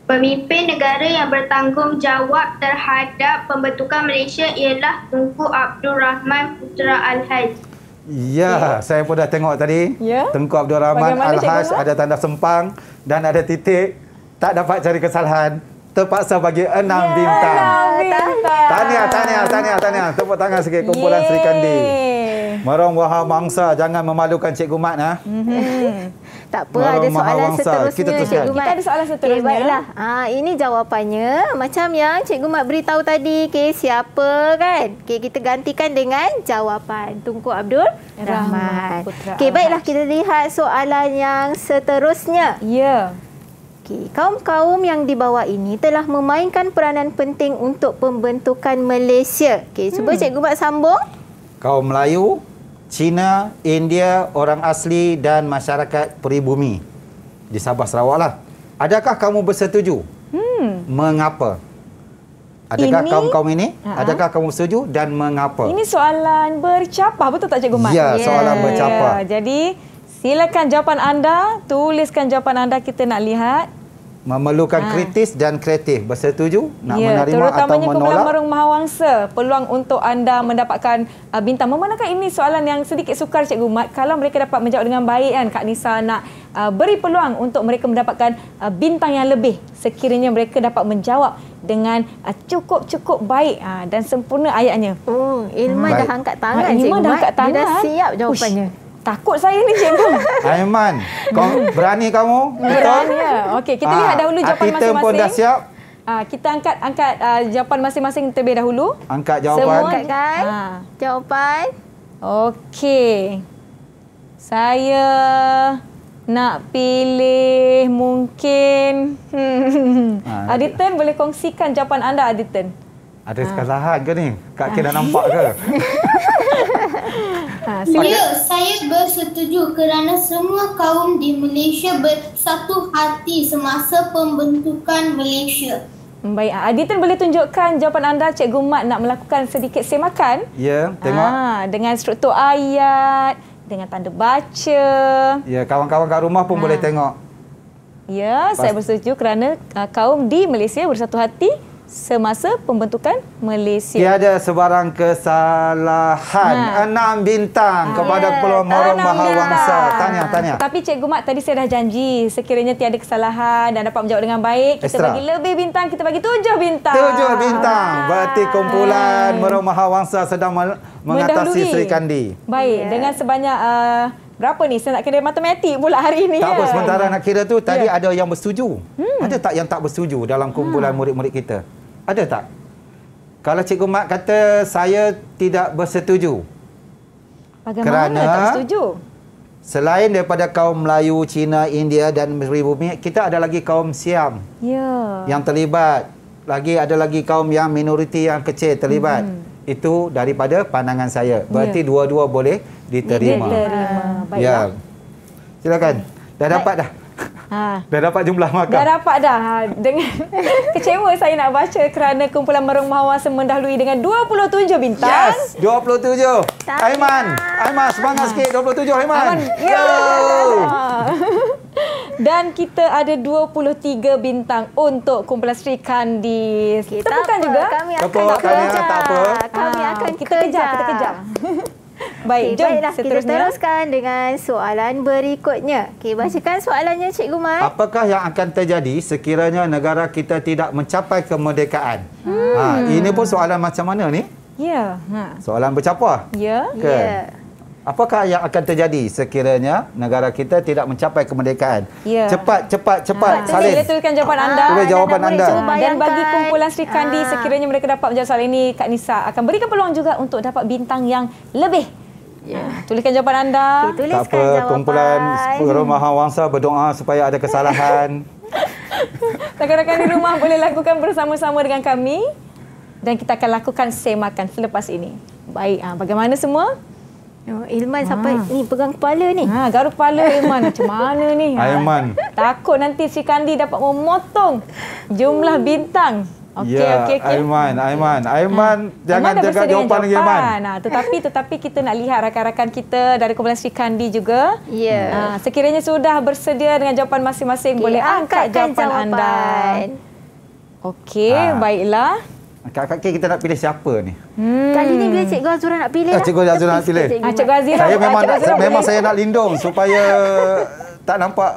Pemimpin negara yang bertanggungjawab terhadap pembentukan Malaysia ialah Tunku Abdul Rahman Putra Al-Haj. Ya, saya pun dah tengok tadi. Ya. Tengku Abdul Rahman Mat? ada tanda sempang dan ada titik. Tak dapat cari kesalahan. Terpaksa bagi enam Ya, bintang. bintang. Tahniah, tahniah, tahniah, tahniah. Tepuk tangan sikit kumpulan Sri Kandi. Merong wahai mangsa, jangan memalukan Cikgu Mat. Ha? Mhm. Tak apa, Marah ada soalan seterusnya Kita teruskan. Cikgu Mat. Kita ada soalan seterusnya. Okay, baiklah. Ha, ini jawapannya macam yang Cikgu Mat beritahu tadi. Okay, siapa kan? Okay, kita gantikan dengan jawapan Tunku Abdul Rahman. Putra Okay, baiklah kita lihat soalan yang seterusnya. Ya. Okay, kaum-kaum yang di bawah ini telah memainkan peranan penting untuk pembentukan Malaysia. Okay, cuba Hmm. Cikgu Mat sambung. Kaum Melayu, Cina, India, orang asli dan masyarakat peribumi di Sabah Sarawak lah. Adakah kamu bersetuju? Hmm. Mengapa? Adakah Ini- kaum-kaum ini? Ha-ha. Adakah kamu setuju dan mengapa? Ini soalan bercapah betul tak Cikgu Mat? Ya, soalan bercapah. Ya, jadi silakan jawapan anda, tuliskan jawapan anda kita nak lihat. Memerlukan Ha. kritis dan kreatif. Bersetuju? Nak ya, menerima atau terutamanya kumpulan menolak? Merung Mahawangsa. Peluang untuk anda mendapatkan uh, bintang. Memandangkan ini soalan yang sedikit sukar Cikgu Mat. Kalau mereka dapat menjawab dengan baik kan Kak Nisa nak uh, beri peluang untuk mereka mendapatkan uh, bintang yang lebih. Sekiranya mereka dapat menjawab dengan uh, cukup-cukup baik uh, dan sempurna ayatnya. Oh, Ilman Baik. dah angkat tangan Ah, Ilman Cikgu dah Mat. angkat tangan. Dia dah siap jawapannya. Ush, takut saya ni Cikgu. Aiman, kau berani kamu? Berani ya. Okey, kita Ah, lihat dahulu jawapan Kita masing-masing. pun dah siap. Ah, kita angkat angkat uh, jawapan masing-masing terlebih dahulu. Angkat Semua jawapan. Angkatkan Ah. jawapan. Okey. Saya nak pilih mungkin hmm. Ah, Aditan boleh kongsikan jawapan anda Aditan. Ada kesalahan ke ni? Kak K dah nampak ke? Ha, Ya, saya bersetuju kerana semua kaum di Malaysia bersatu hati semasa pembentukan Malaysia. Baik, ah, Aditan boleh tunjukkan jawapan anda Cikgu Mat nak melakukan sedikit semakan. Ya, tengok. Ah, dengan struktur ayat, dengan tanda baca. Ya, kawan-kawan kat rumah pun Ah. boleh tengok. Ya, saya Pas- bersetuju kerana uh, kaum di Malaysia bersatu hati semasa pembentukan Malaysia. Tiada sebarang kesalahan. Ha. Enam bintang kepada Ya, Pulau Morong Mahawangsa. Tahniah, tahniah. Tapi Cikgu Mat tadi saya dah janji sekiranya tiada kesalahan dan dapat menjawab dengan baik, kita Extra. bagi lebih bintang, kita bagi tujuh bintang. Tujuh bintang. Berarti kumpulan Ah. Morong Mahawangsa sedang mengatasi Mendahului. Sri Kandi. Baik, Ya. dengan sebanyak uh, berapa ni? Saya nak kena matematik pula hari ini. Tak ya? apa, sementara nak kira tu tadi Ya. ada yang bersetuju. Hmm. Ada tak yang tak bersetuju dalam kumpulan murid-murid kita? Ada tak? Kalau Cikgu Mat kata saya tidak bersetuju. Bagaimana Kerana- tak setuju? Selain daripada kaum Melayu, Cina, India dan pribumi, kita ada lagi kaum Siam Ya. yang terlibat. Lagi ada lagi kaum yang minoriti yang kecil terlibat. Hmm. Itu daripada pandangan saya. Berarti dua-dua boleh diterima. Diterima. Baiklah. Ya. Silakan. Dah dapat dah. Ha. Dah dapat jumlah markah. Dah dapat dah. Ha, Dengan kecewa saya nak baca kerana kumpulan Merung Mahawasa mendahului dengan 27 bintang. Yes, 27. Aiman, Aiman semangat sikit 27 Aiman. Aiman, ya. Yo. Dan kita ada 23 bintang untuk kumpulan Sri Kandi. Okay, Tepukan tak apa. juga. Kami akan Tepuk, kejar. tak apa. Kami Ah, akan kita kejar, kita kejar. Baik, Okey, jom baiklah, kita seterusnya. teruskan dengan soalan berikutnya. Okey, bacakan soalannya Cikgu Mat. Apakah yang akan terjadi sekiranya negara kita tidak mencapai kemerdekaan? Hmm. Ha, ini pun soalan macam mana ni? Ya. Ha. Soalan bercapah. Ya. Ke? Ya. Apakah yang akan terjadi sekiranya negara kita tidak mencapai kemerdekaan? Ya. Cepat, cepat, cepat. Ha, Salin. Boleh tuliskan jawapan anda. Tulis jawapan dan anda. Dan bagi kumpulan Sri Kandi Ah. sekiranya mereka dapat menjawab soalan ini Kak Nisa akan berikan peluang juga untuk dapat bintang yang lebih. Ya. Tuliskan jawapan anda. Tak tuliskan apa, jawapan. kumpulan Rumah Wangsa berdoa supaya ada kesalahan. Rakan-rakan di rumah boleh lakukan bersama-sama dengan kami dan kita akan lakukan semakan selepas ini. Baik, ah, bagaimana semua? Oh, Ilman sampai ni pegang kepala ni. Ha, garuk kepala Aiman. Macam mana ni? Ha, Aiman. Takut nanti Sri Kandi dapat memotong jumlah bintang. Okey, ya, okey, okey. Aiman, Aiman. Aiman, jangan Aiman dah jaga jawapan lagi, Aiman. Nah, tetapi tetapi kita nak lihat rakan-rakan kita dari kumpulan Sri Kandi juga. Ya. Ah, sekiranya sudah bersedia dengan jawapan masing-masing, Okey, boleh angkat angkatkan jawapan, anda. jawapan. Okey, Ah. baiklah. Kak Kak kita nak pilih siapa ni? Hmm. Kali ni bila Cikgu Azura nak pilih Eh, lah. Cikgu Azura nak pilih. Ah, Cikgu Azira. Saya memang Cikgu nak, Azira memang saya nak lindung supaya tak nampak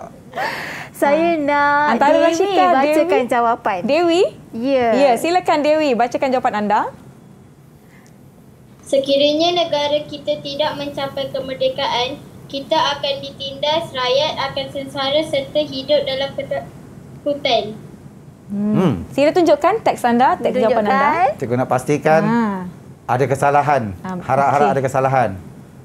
Saya nak Antara Dewi Rashida, bacakan Dewi. jawapan. Dewi? Ya. Ya, silakan Dewi bacakan jawapan anda. Sekiranya negara kita tidak mencapai kemerdekaan, kita akan ditindas, rakyat akan sengsara serta hidup dalam ketakutan. Hmm. Sila tunjukkan teks anda, teks jawapan anda. Cikgu nak pastikan Ha. ada kesalahan. Ah, Harap-harap okey. ada kesalahan.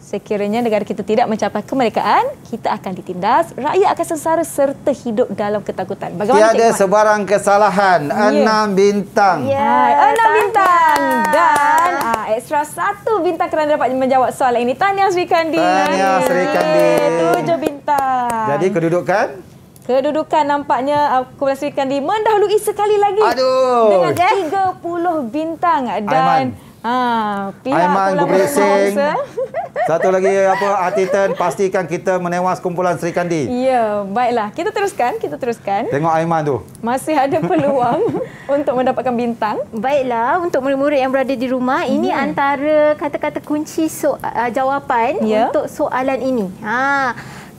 Sekiranya negara kita tidak mencapai kemerdekaan, kita akan ditindas, rakyat akan sengsara serta hidup dalam ketakutan. Bagaimana Tiada sebarang kesalahan. Ya. Enam bintang. Ya, ah, enam bintang dan ah, ekstra satu bintang kerana dapat menjawab soalan ini. Tahniah Sri Kandi. Tahniah Sri Kandi. Tujuh bintang. Jadi kedudukan? Kedudukan nampaknya uh, Kumpulan Sri Kandi mendahului sekali lagi. Aduh. Dengan 30 bintang. Dan ha, pihak Aiman Kumpulan Gubrik Singh. Satu lagi apa Atitan pastikan kita menewas kumpulan Sri Kandi. Ya, baiklah. Kita teruskan, kita teruskan. Tengok Aiman tu. Masih ada peluang untuk mendapatkan bintang. Baiklah, untuk murid-murid yang berada di rumah, ini antara kata-kata kunci so, uh, jawapan Ya. untuk soalan ini. Ha,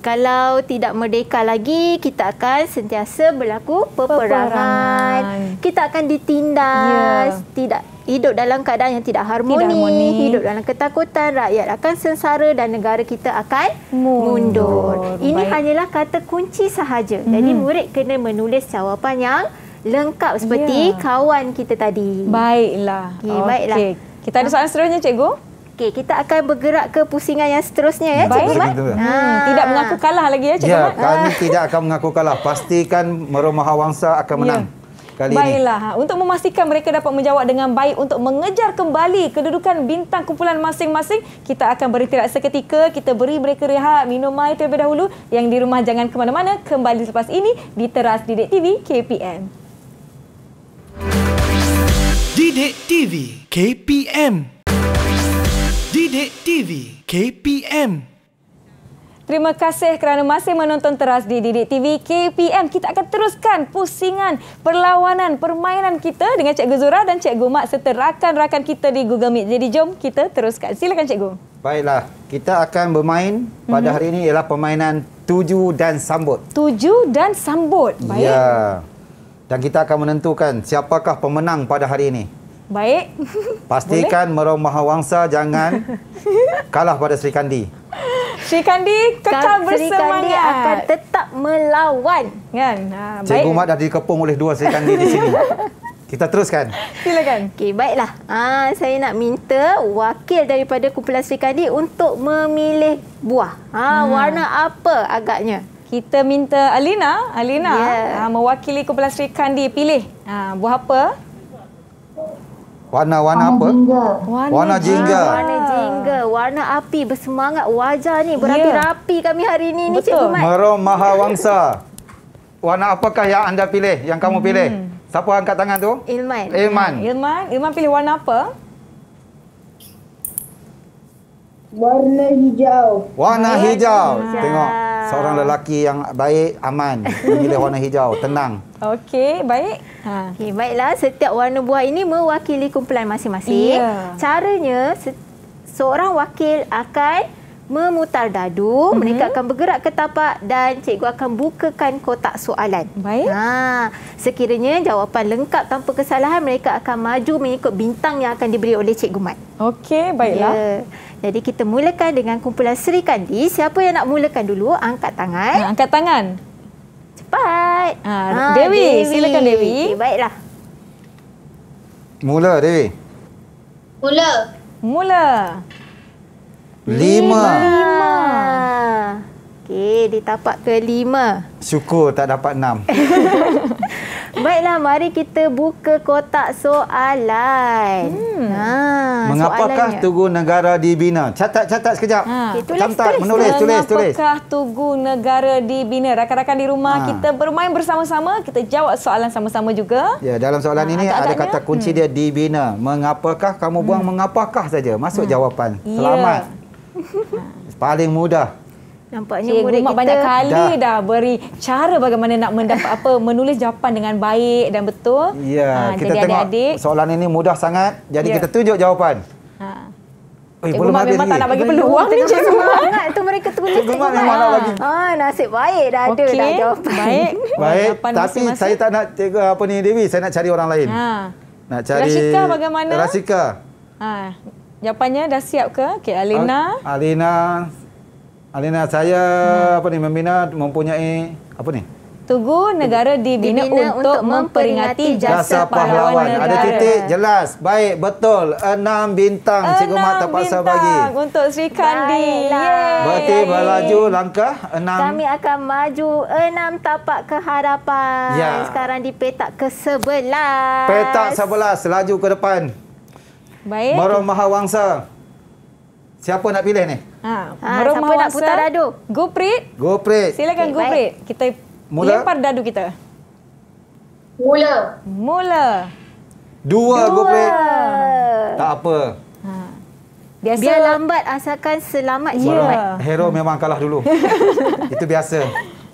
kalau tidak merdeka lagi, kita akan sentiasa berlaku peperangan. Peperangan. Kita akan ditindas, Ya. tidak hidup dalam keadaan yang tidak harmoni, Tidak harmoni. hidup dalam ketakutan, rakyat akan sengsara dan negara kita akan Mundur. mundur. Ini Baik. hanyalah kata kunci sahaja. Jadi Mhm. murid kena menulis jawapan yang lengkap seperti Ya. kawan kita tadi. Baiklah. Okey, baiklah. Kita ada soalan seterusnya, Cikgu? Okey, kita akan bergerak ke pusingan yang seterusnya ya, Baik. Cikgu Mat. Betul. Hmm, tidak mengaku kalah lagi ya, Cikgu Ya, Mat? kami tidak akan mengaku kalah. Pastikan Merumah Wangsa akan menang. Kali ini. Baiklah, ha, untuk memastikan mereka dapat menjawab dengan baik untuk mengejar kembali kedudukan bintang kumpulan masing-masing, kita akan beristirahat seketika, kita beri mereka rehat, minum air terlebih dahulu. Yang di rumah jangan ke mana-mana, kembali selepas ini di Teras Didik TV KPM. Didik TV KPM Didik TV KPM Terima kasih kerana masih menonton teras di Didik TV KPM. Kita akan teruskan pusingan perlawanan permainan kita dengan Cikgu Zura dan Cikgu Mat serta rakan-rakan kita di Google Meet. Jadi jom kita teruskan. Silakan Cikgu. Baiklah, kita akan bermain pada Mhm. hari ini ialah permainan tuju dan sambut. Tuju dan sambut. Baik. Ya. Dan kita akan menentukan siapakah pemenang pada hari ini. Baik. Pastikan Merumah Wangsa jangan kalah pada Sri Kandi. Sri Kandi kekal Sri Kandi bersemangat. akan tetap melawan. Kan? Ha, Cikgu baik. Mat dah dikepung oleh dua Sri Kandi di sini. Kita teruskan. Silakan. Okey, baiklah. Ah, saya nak minta wakil daripada kumpulan Sri Kandi untuk memilih buah. Ha, Hmm. warna apa agaknya? Kita minta Alina, Alina Ya. ha, mewakili kumpulan Sri Kandi pilih. Ha, buah apa? Warna-warna apa? Warna jingga. Warna jingga, warna api bersemangat wajah ni berapi-rapi kami hari ini ni Cikgu Mat. Merumah Wangsa. Warna apakah yang anda pilih? Yang kamu pilih? Siapa angkat tangan tu? Ilman. Ilman. Ilman, Ilman pilih warna apa? Warna hijau. Warna hijau. hijau. Tengok seorang lelaki yang baik, aman. Memilih warna hijau, tenang. Okey, baik. Ha. Okay, baiklah, setiap warna buah ini mewakili kumpulan masing-masing. Ya. Caranya, se- seorang wakil akan memutar dadu, Mhm. mereka akan bergerak ke tapak dan cikgu akan bukakan kotak soalan. Baik. Ha, sekiranya jawapan lengkap tanpa kesalahan, mereka akan maju mengikut bintang yang akan diberi oleh cikgu Mat. Okey, baiklah. Ya. Jadi kita mulakan dengan kumpulan Sri Kandi. Siapa yang nak mulakan dulu, angkat tangan. Ha, angkat tangan. Cepat. Ha, Dewi, silakan Dewi. Okay, baiklah. Mula, Dewi. Mula. Mula. Lima. Lima. Okey, di tapak kelima. Syukur tak dapat enam. Baiklah, mari kita buka kotak soalan. Hmm. Ha, Mengapakah soalannya. Tugu Negara dibina? Catat-catat sekejap. Ha. Okey, tulis, Catat, tulis. menulis, tulis, tulis. Mengapakah Tugu Negara dibina? Rakan-rakan di rumah Ha. kita bermain bersama-sama, kita jawab soalan sama-sama juga. Ya, dalam soalan Ha, ini ada kata kunci dia dibina. Mengapakah kamu buang mengapakah saja? Masuk jawapan. Ya. Selamat. Paling mudah. Nampaknya Cikgu murid Mak kita banyak kali Dah. dah. beri cara bagaimana nak mendapat apa menulis jawapan dengan baik dan betul. Ya, Ah, kita jadi tengok adik-adik. soalan ini mudah sangat. Jadi Ya. kita tunjuk jawapan. Ha. Eh, Cikgu Mak habis memang tak lagi. nak bagi peluang ni Cikgu Mak. semangat tu mereka tulis Cikgu Mak memang nak bagi. Ah, nasib baik dah ada dah jawapan. baik. Baik, Jawapan tapi masing-masing. saya tak nak cikgu apa ni Dewi, saya nak cari orang lain. Ha. Nak cari Rashika bagaimana? Rashika. Ha. Jawapannya dah siap ke? Okey, Alina. Al- Alina. Alina saya Hmm. apa ni membina mempunyai apa ni? Tugu negara dibina, Dibina untuk, untuk memperingati jasa, pahlawan, negara. Ada titik jelas. Baik, betul. Enam bintang cikgu Mak Enam terpaksa bintang bagi. untuk Sri Kandi. Yeay. Berarti berlaju langkah enam. Kami akan maju enam tapak ke hadapan. Ya. Sekarang di petak ke sebelas. Petak sebelas laju ke depan. Baik. Marom Mahawangsa. Siapa nak pilih ni? Ha, Ha, siapa nak Mahawangsa. putar dadu? Guprit. Goprit. Silakan Okey, Guprit. Kita Mula. lempar dadu kita. Mula. Mula. Dua, Goprit. Tak apa. Ha. Biasa Biar lambat asalkan selamat Ya. selamat. Hero memang kalah dulu. Itu biasa.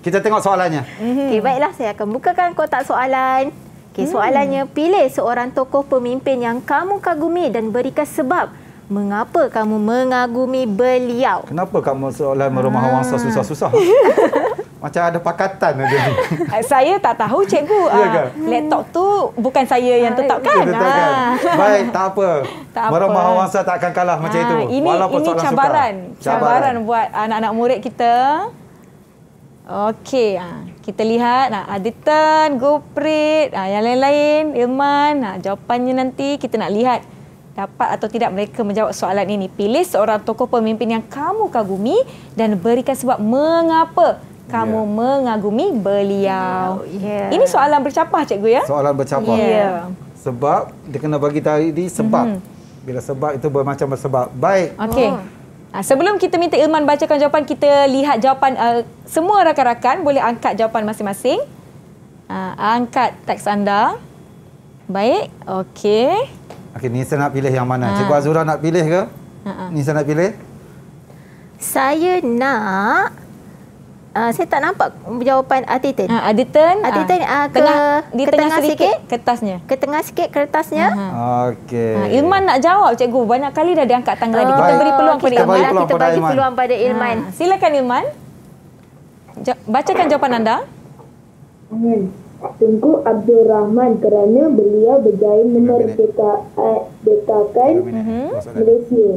Kita tengok soalannya. Okey, baiklah saya akan bukakan kotak soalan. Okey, soalannya pilih seorang tokoh pemimpin yang kamu kagumi dan berikan sebab mengapa kamu mengagumi beliau. Kenapa kamu soalan merumah Ah. wangsa susah-susah? Macam ada pakatan aja ni. Ah, Saya tak tahu cikgu. Ya Ah, ke? laptop tu bukan saya yang tetapkan. Betul kan? Ah. Baik, tak apa. Tak apa. Merumah wangsa tak akan kalah macam Ah, itu. Ini Walaupun ini cabaran. sukar. cabaran. buat anak-anak murid kita. Okey, ah, kita lihat nah Aditan, Goprit, ah, yang lain-lain, Ilman, nah jawapannya nanti kita nak lihat dapat atau tidak mereka menjawab soalan ini. Pilih seorang tokoh pemimpin yang kamu kagumi dan berikan sebab mengapa kamu mengagumi beliau. Ya. Ini soalan bercapah cikgu ya? Soalan bercapah. Ya. Sebab dia kena bagi tadi sebab. Mhm. Bila sebab itu bermacam sebab. Baik. Okey. Oh. Ha, sebelum kita minta Ilman bacakan jawapan, kita lihat jawapan uh, semua rakan-rakan boleh angkat jawapan masing-masing. Ha, angkat teks anda. Baik. Okey. Okey, Nisa nak pilih yang mana? Ha. Cikgu Azura nak pilih ke? Ha, ha. Nisa nak pilih? Saya nak uh, saya tak nampak jawapan Atitin. Ha, Aditan. Atitin uh, ke tengah di ke tengah, tengah sedikit sikit. kertasnya. Ke tengah sikit kertasnya. Ha. Okey. Ha, Ilman nak jawab cikgu. Banyak kali dah diangkat tangan tadi. Kita beri peluang kita kepada bagi Ilman. peluang kita bagi Ilman. peluang pada Ilman. Ha, silakan Ilman. Ja- bacakan jawapan anda. Tunku Abdul Rahman kerana beliau berjaya memerdekakan Mhm. Malaysia.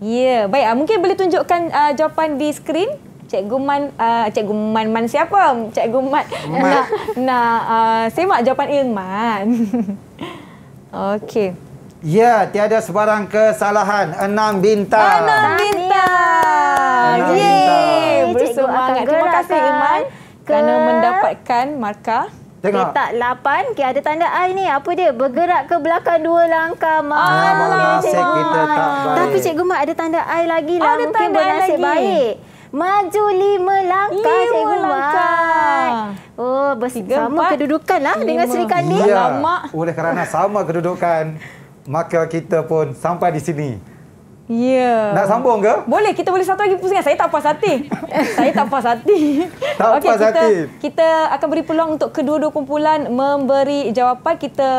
Ya, baik. Ah, mungkin boleh tunjukkan uh, jawapan di skrin. Cikgu Man, uh, Cikgu Man, Man siapa? Cikgu Man. Nak, nak uh, semak jawapan Ilman. Okey. Ya, tiada sebarang kesalahan. Enam bintang. Enam bintang. Enam Yeay. bintang. Bersemangat. Cikgu akan Terima kasih Ilman kerana ke- mendapatkan markah. Tengok. Petak 8. Okay, ada tanda I ni. Apa dia? Bergerak ke belakang dua langkah. Ah, nasib kita tak baik. Tapi Cikgu Mat ada tanda I lagi lah. Ada Mungkin tanda I bernasib lagi. baik. Maju lima langkah Lima Cikgu langkah. Mat. Oh, bersama kedudukan lah dengan. Sri Kandi. Ya, oleh kerana sama kedudukan, maka kita pun sampai di sini. Ya. Nak sambung ke? Boleh, kita boleh satu lagi pusingan. Saya tak puas hati. saya tak puas hati. Tak Okey, puas kita, hati. Kita akan beri peluang untuk kedua-dua kumpulan memberi jawapan. Kita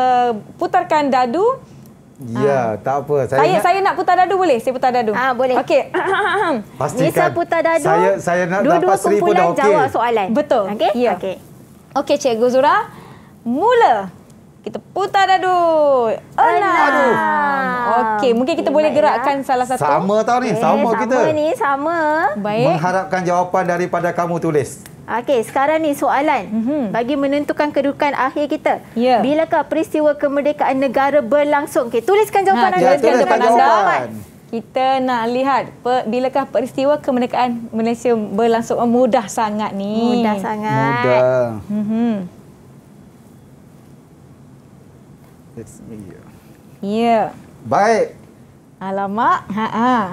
putarkan dadu. Ya, tak apa. Saya, Saya ingat- saya nak putar dadu boleh? Saya putar dadu. Ah, boleh. Okey. pastikan. Nisa putar dadu. Saya saya nak Dua-dua dapat seri pun kumpulan dah okey. jawab soalan. Betul. Okey? Ya. Okey. Okey, Cikgu Zura. Mula. Kita putar dadu. Enam. Okey, mungkin kita boleh Baiklah. gerakkan salah satu. Sama tau ni, Eh, sama, kita. Sama ni, sama. Baik. Mengharapkan jawapan daripada kamu tulis. Okey, sekarang ni soalan Mhm. bagi menentukan kedudukan akhir kita. Ya. Bilakah peristiwa kemerdekaan negara berlangsung? Okey, tuliskan jawapan Ha, anda. tuliskan tuliskan jawapan anda. jawapan. Kita nak lihat pe, bilakah peristiwa kemerdekaan Malaysia berlangsung oh, mudah sangat ni. Mudah sangat. Mudah. Mhm. Me. Ya. Baik. Alamak. Ha ah.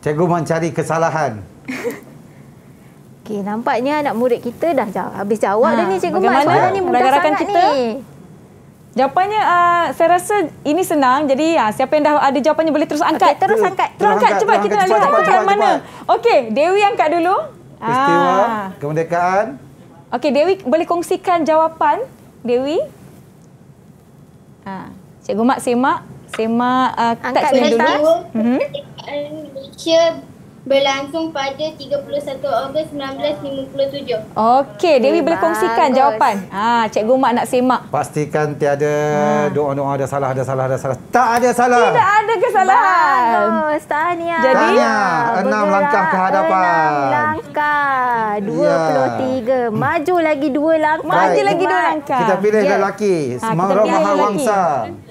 Cikgu mencari kesalahan. Okey, nampaknya anak murid kita dah jawab. Habis jawab Ha, dah ni Cikgu Mat. bagaimana Soalan ni mudah sangat kita? ni. Jawapannya uh, saya rasa ini senang. Jadi uh, siapa yang dah ada jawapannya boleh terus angkat. Okey, terus angkat. Terus angkat. angkat, Cepat terus kita angkat. nak lihat angkat mana. Okey, Dewi angkat dulu. peristiwa Ah. kemerdekaan. Okey, Dewi boleh kongsikan jawapan? Dewi? Ha. Cikgu Mak semak. Semak uh, Angkat lain dulu. Peristiwa Mhm. kemerdekaan Malaysia berlangsung pada 31 Ogos 1957. Okey, Dewi Eh, boleh kongsikan bagus. jawapan. Ha, Cikgu Mak nak semak. Pastikan tiada Ah. doa-doa ada salah, ada salah, ada salah. Tak ada salah. Tidak ada kesalahan. Bagus, tahniah. Jadi? Tahniah. Enam Bergerak langkah ke hadapan. Enam langkah. 23. Maju lagi dua langkah. Maju lagi dua langkah. Kita pilih Ya. lelaki. Ha, Semara pilih Mahal lelaki.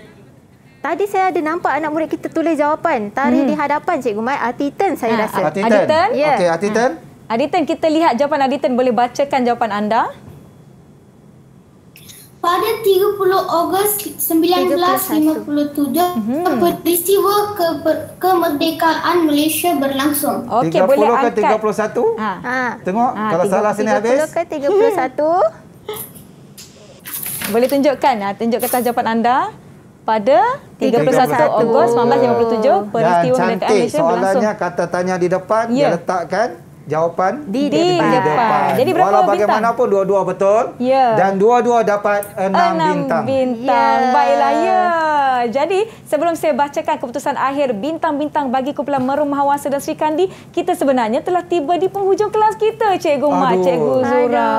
Tadi saya ada nampak anak murid kita tulis jawapan. Tarikh di hadapan Cikgu Mai. Artitan saya Hmm. Ha, rasa. Aditan. Aditan? Ya. Okey, Aditan. Aditan, kita lihat jawapan Aditan. Boleh bacakan jawapan anda? Pada 30 Ogos 1957, peristiwa ke- kemerdekaan Malaysia berlangsung. Okey, 30 boleh ke angkat. 31? Ha. Ha. Tengok, Ha, kalau tiga- salah sini habis. 30 ke 31? Boleh tunjukkan. Ha, tunjukkan jawapan anda. Pada 31 31. Ogos 1957, Dan peristiwa kemerdekaan cantik Malaysia berlangsung. soalannya kata tanya di depan, Ya. dia letakkan jawapan Di Di depan. depan. Jadi berapa Walau bintang? bagaimanapun dua-dua betul. Ya. Dan dua-dua dapat enam, Enam bintang. bintang. Ya. Baiklah, ya. Jadi, sebelum saya bacakan keputusan akhir bintang-bintang bagi kumpulan Merum Mahawasa dan Sri Kandi, kita sebenarnya telah tiba di penghujung kelas kita, Cikgu Mak, Aduh. Cikgu Zura.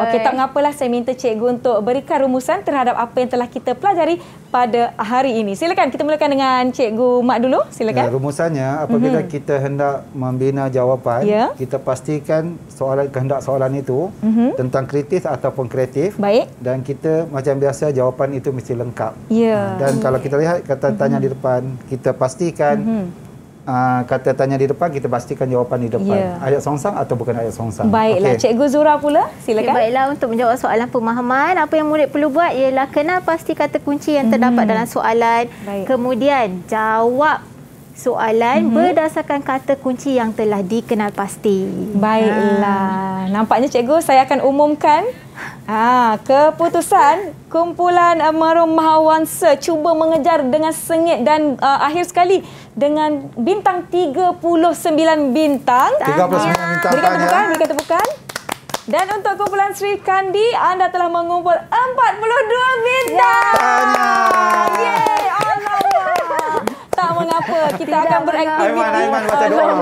Okey, tak mengapalah saya minta Cikgu untuk berikan rumusan terhadap apa yang telah kita pelajari pada hari ini. Silakan, kita mulakan dengan Cikgu Mak dulu. Ya, Silakan. rumusannya apabila kita hendak membina jawapan, Ya. kita pastikan soalan kehendak soalan itu Mhm. tentang kritis ataupun kreatif Baik. dan kita macam biasa jawapan itu mesti lengkap. Ya. Dan kalau kita lihat kata tanya di depan, kita pastikan Mhm. Uh, kata tanya di depan, kita pastikan jawapan di depan. Ya. Ayat songsang atau bukan ayat songsang. Baiklah, Okey. Cikgu Zura pula. Okay, Silakan. baiklah untuk menjawab soalan pemahaman, apa yang murid perlu buat ialah kenal pasti kata kunci yang terdapat dalam soalan. Baik. Kemudian jawab soalan berdasarkan kata kunci yang telah dikenal pasti. Baiklah. Nampaknya cikgu saya akan umumkan ah keputusan kumpulan uh, Marum Mahawangsa cuba mengejar dengan sengit dan uh, akhir sekali dengan bintang 39 bintang. 39 bintang Berikan tepukan, berikan tepukan. Dan untuk kumpulan Sri Kandi, anda telah mengumpul 42 bintang. Yeay, Allah. Tak mengapa, kita Tidak akan beraktiviti. Aiman, Aiman baca doa.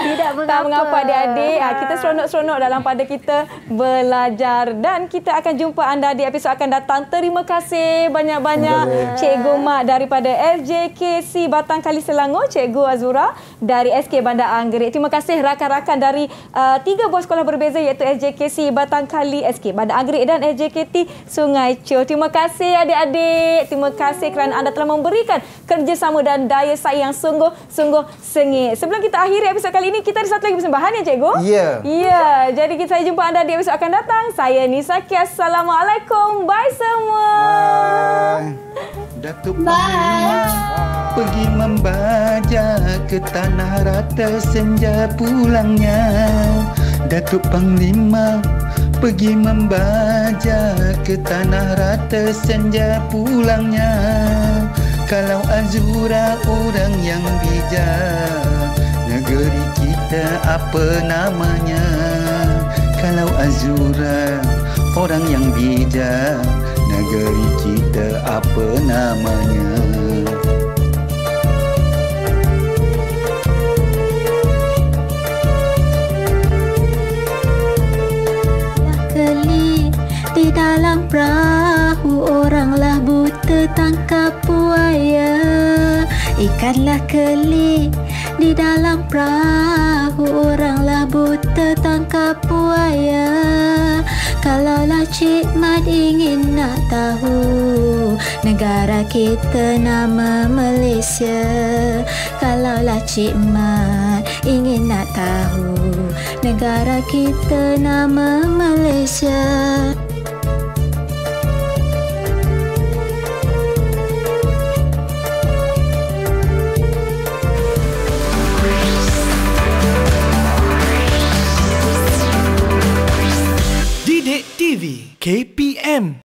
Tidak mengapa. Tak mengapa adik-adik. Ah, Kita seronok-seronok dalam pada kita belajar. Dan kita akan jumpa anda di episod akan datang. Terima kasih banyak-banyak Cikgu Mak daripada SJKC Batang Kali Selangor, Cikgu Azura dari SK Bandar Anggerik. Terima kasih rakan-rakan dari uh, tiga buah sekolah berbeza iaitu SJKC Batang Kali, SK Bandar Anggerik dan SJKT Sungai Cho. Terima kasih adik-adik. Terima kasih kerana anda telah memberikan kerjasama dan daya saing yang sungguh-sungguh sengit. Sebelum kita akhiri episod kali ini, kita ada satu lagi persembahan ya cikgu? Ya. Ya, jadi kita saya jumpa anda di episod akan datang. Saya Nisa Kia. Assalamualaikum. Bye semua. Bye. Datuk Panglima pergi membaja ke tanah rata senja pulangnya. Datuk Panglima pergi membaja ke tanah rata senja pulangnya. Kalau Azura orang yang bijak, negeri kita apa namanya? Kalau Azura orang yang bijak, negeri kita apa namanya? di dalam perahu oranglah buta tangkap buaya ikanlah keli di dalam perahu. Oranglah buta tangkap buaya. Kalaulah Cik Mat ingin nak tahu negara kita nama Malaysia. Kalaulah Cik Mat ingin nak tahu negara kita nama Malaysia KPM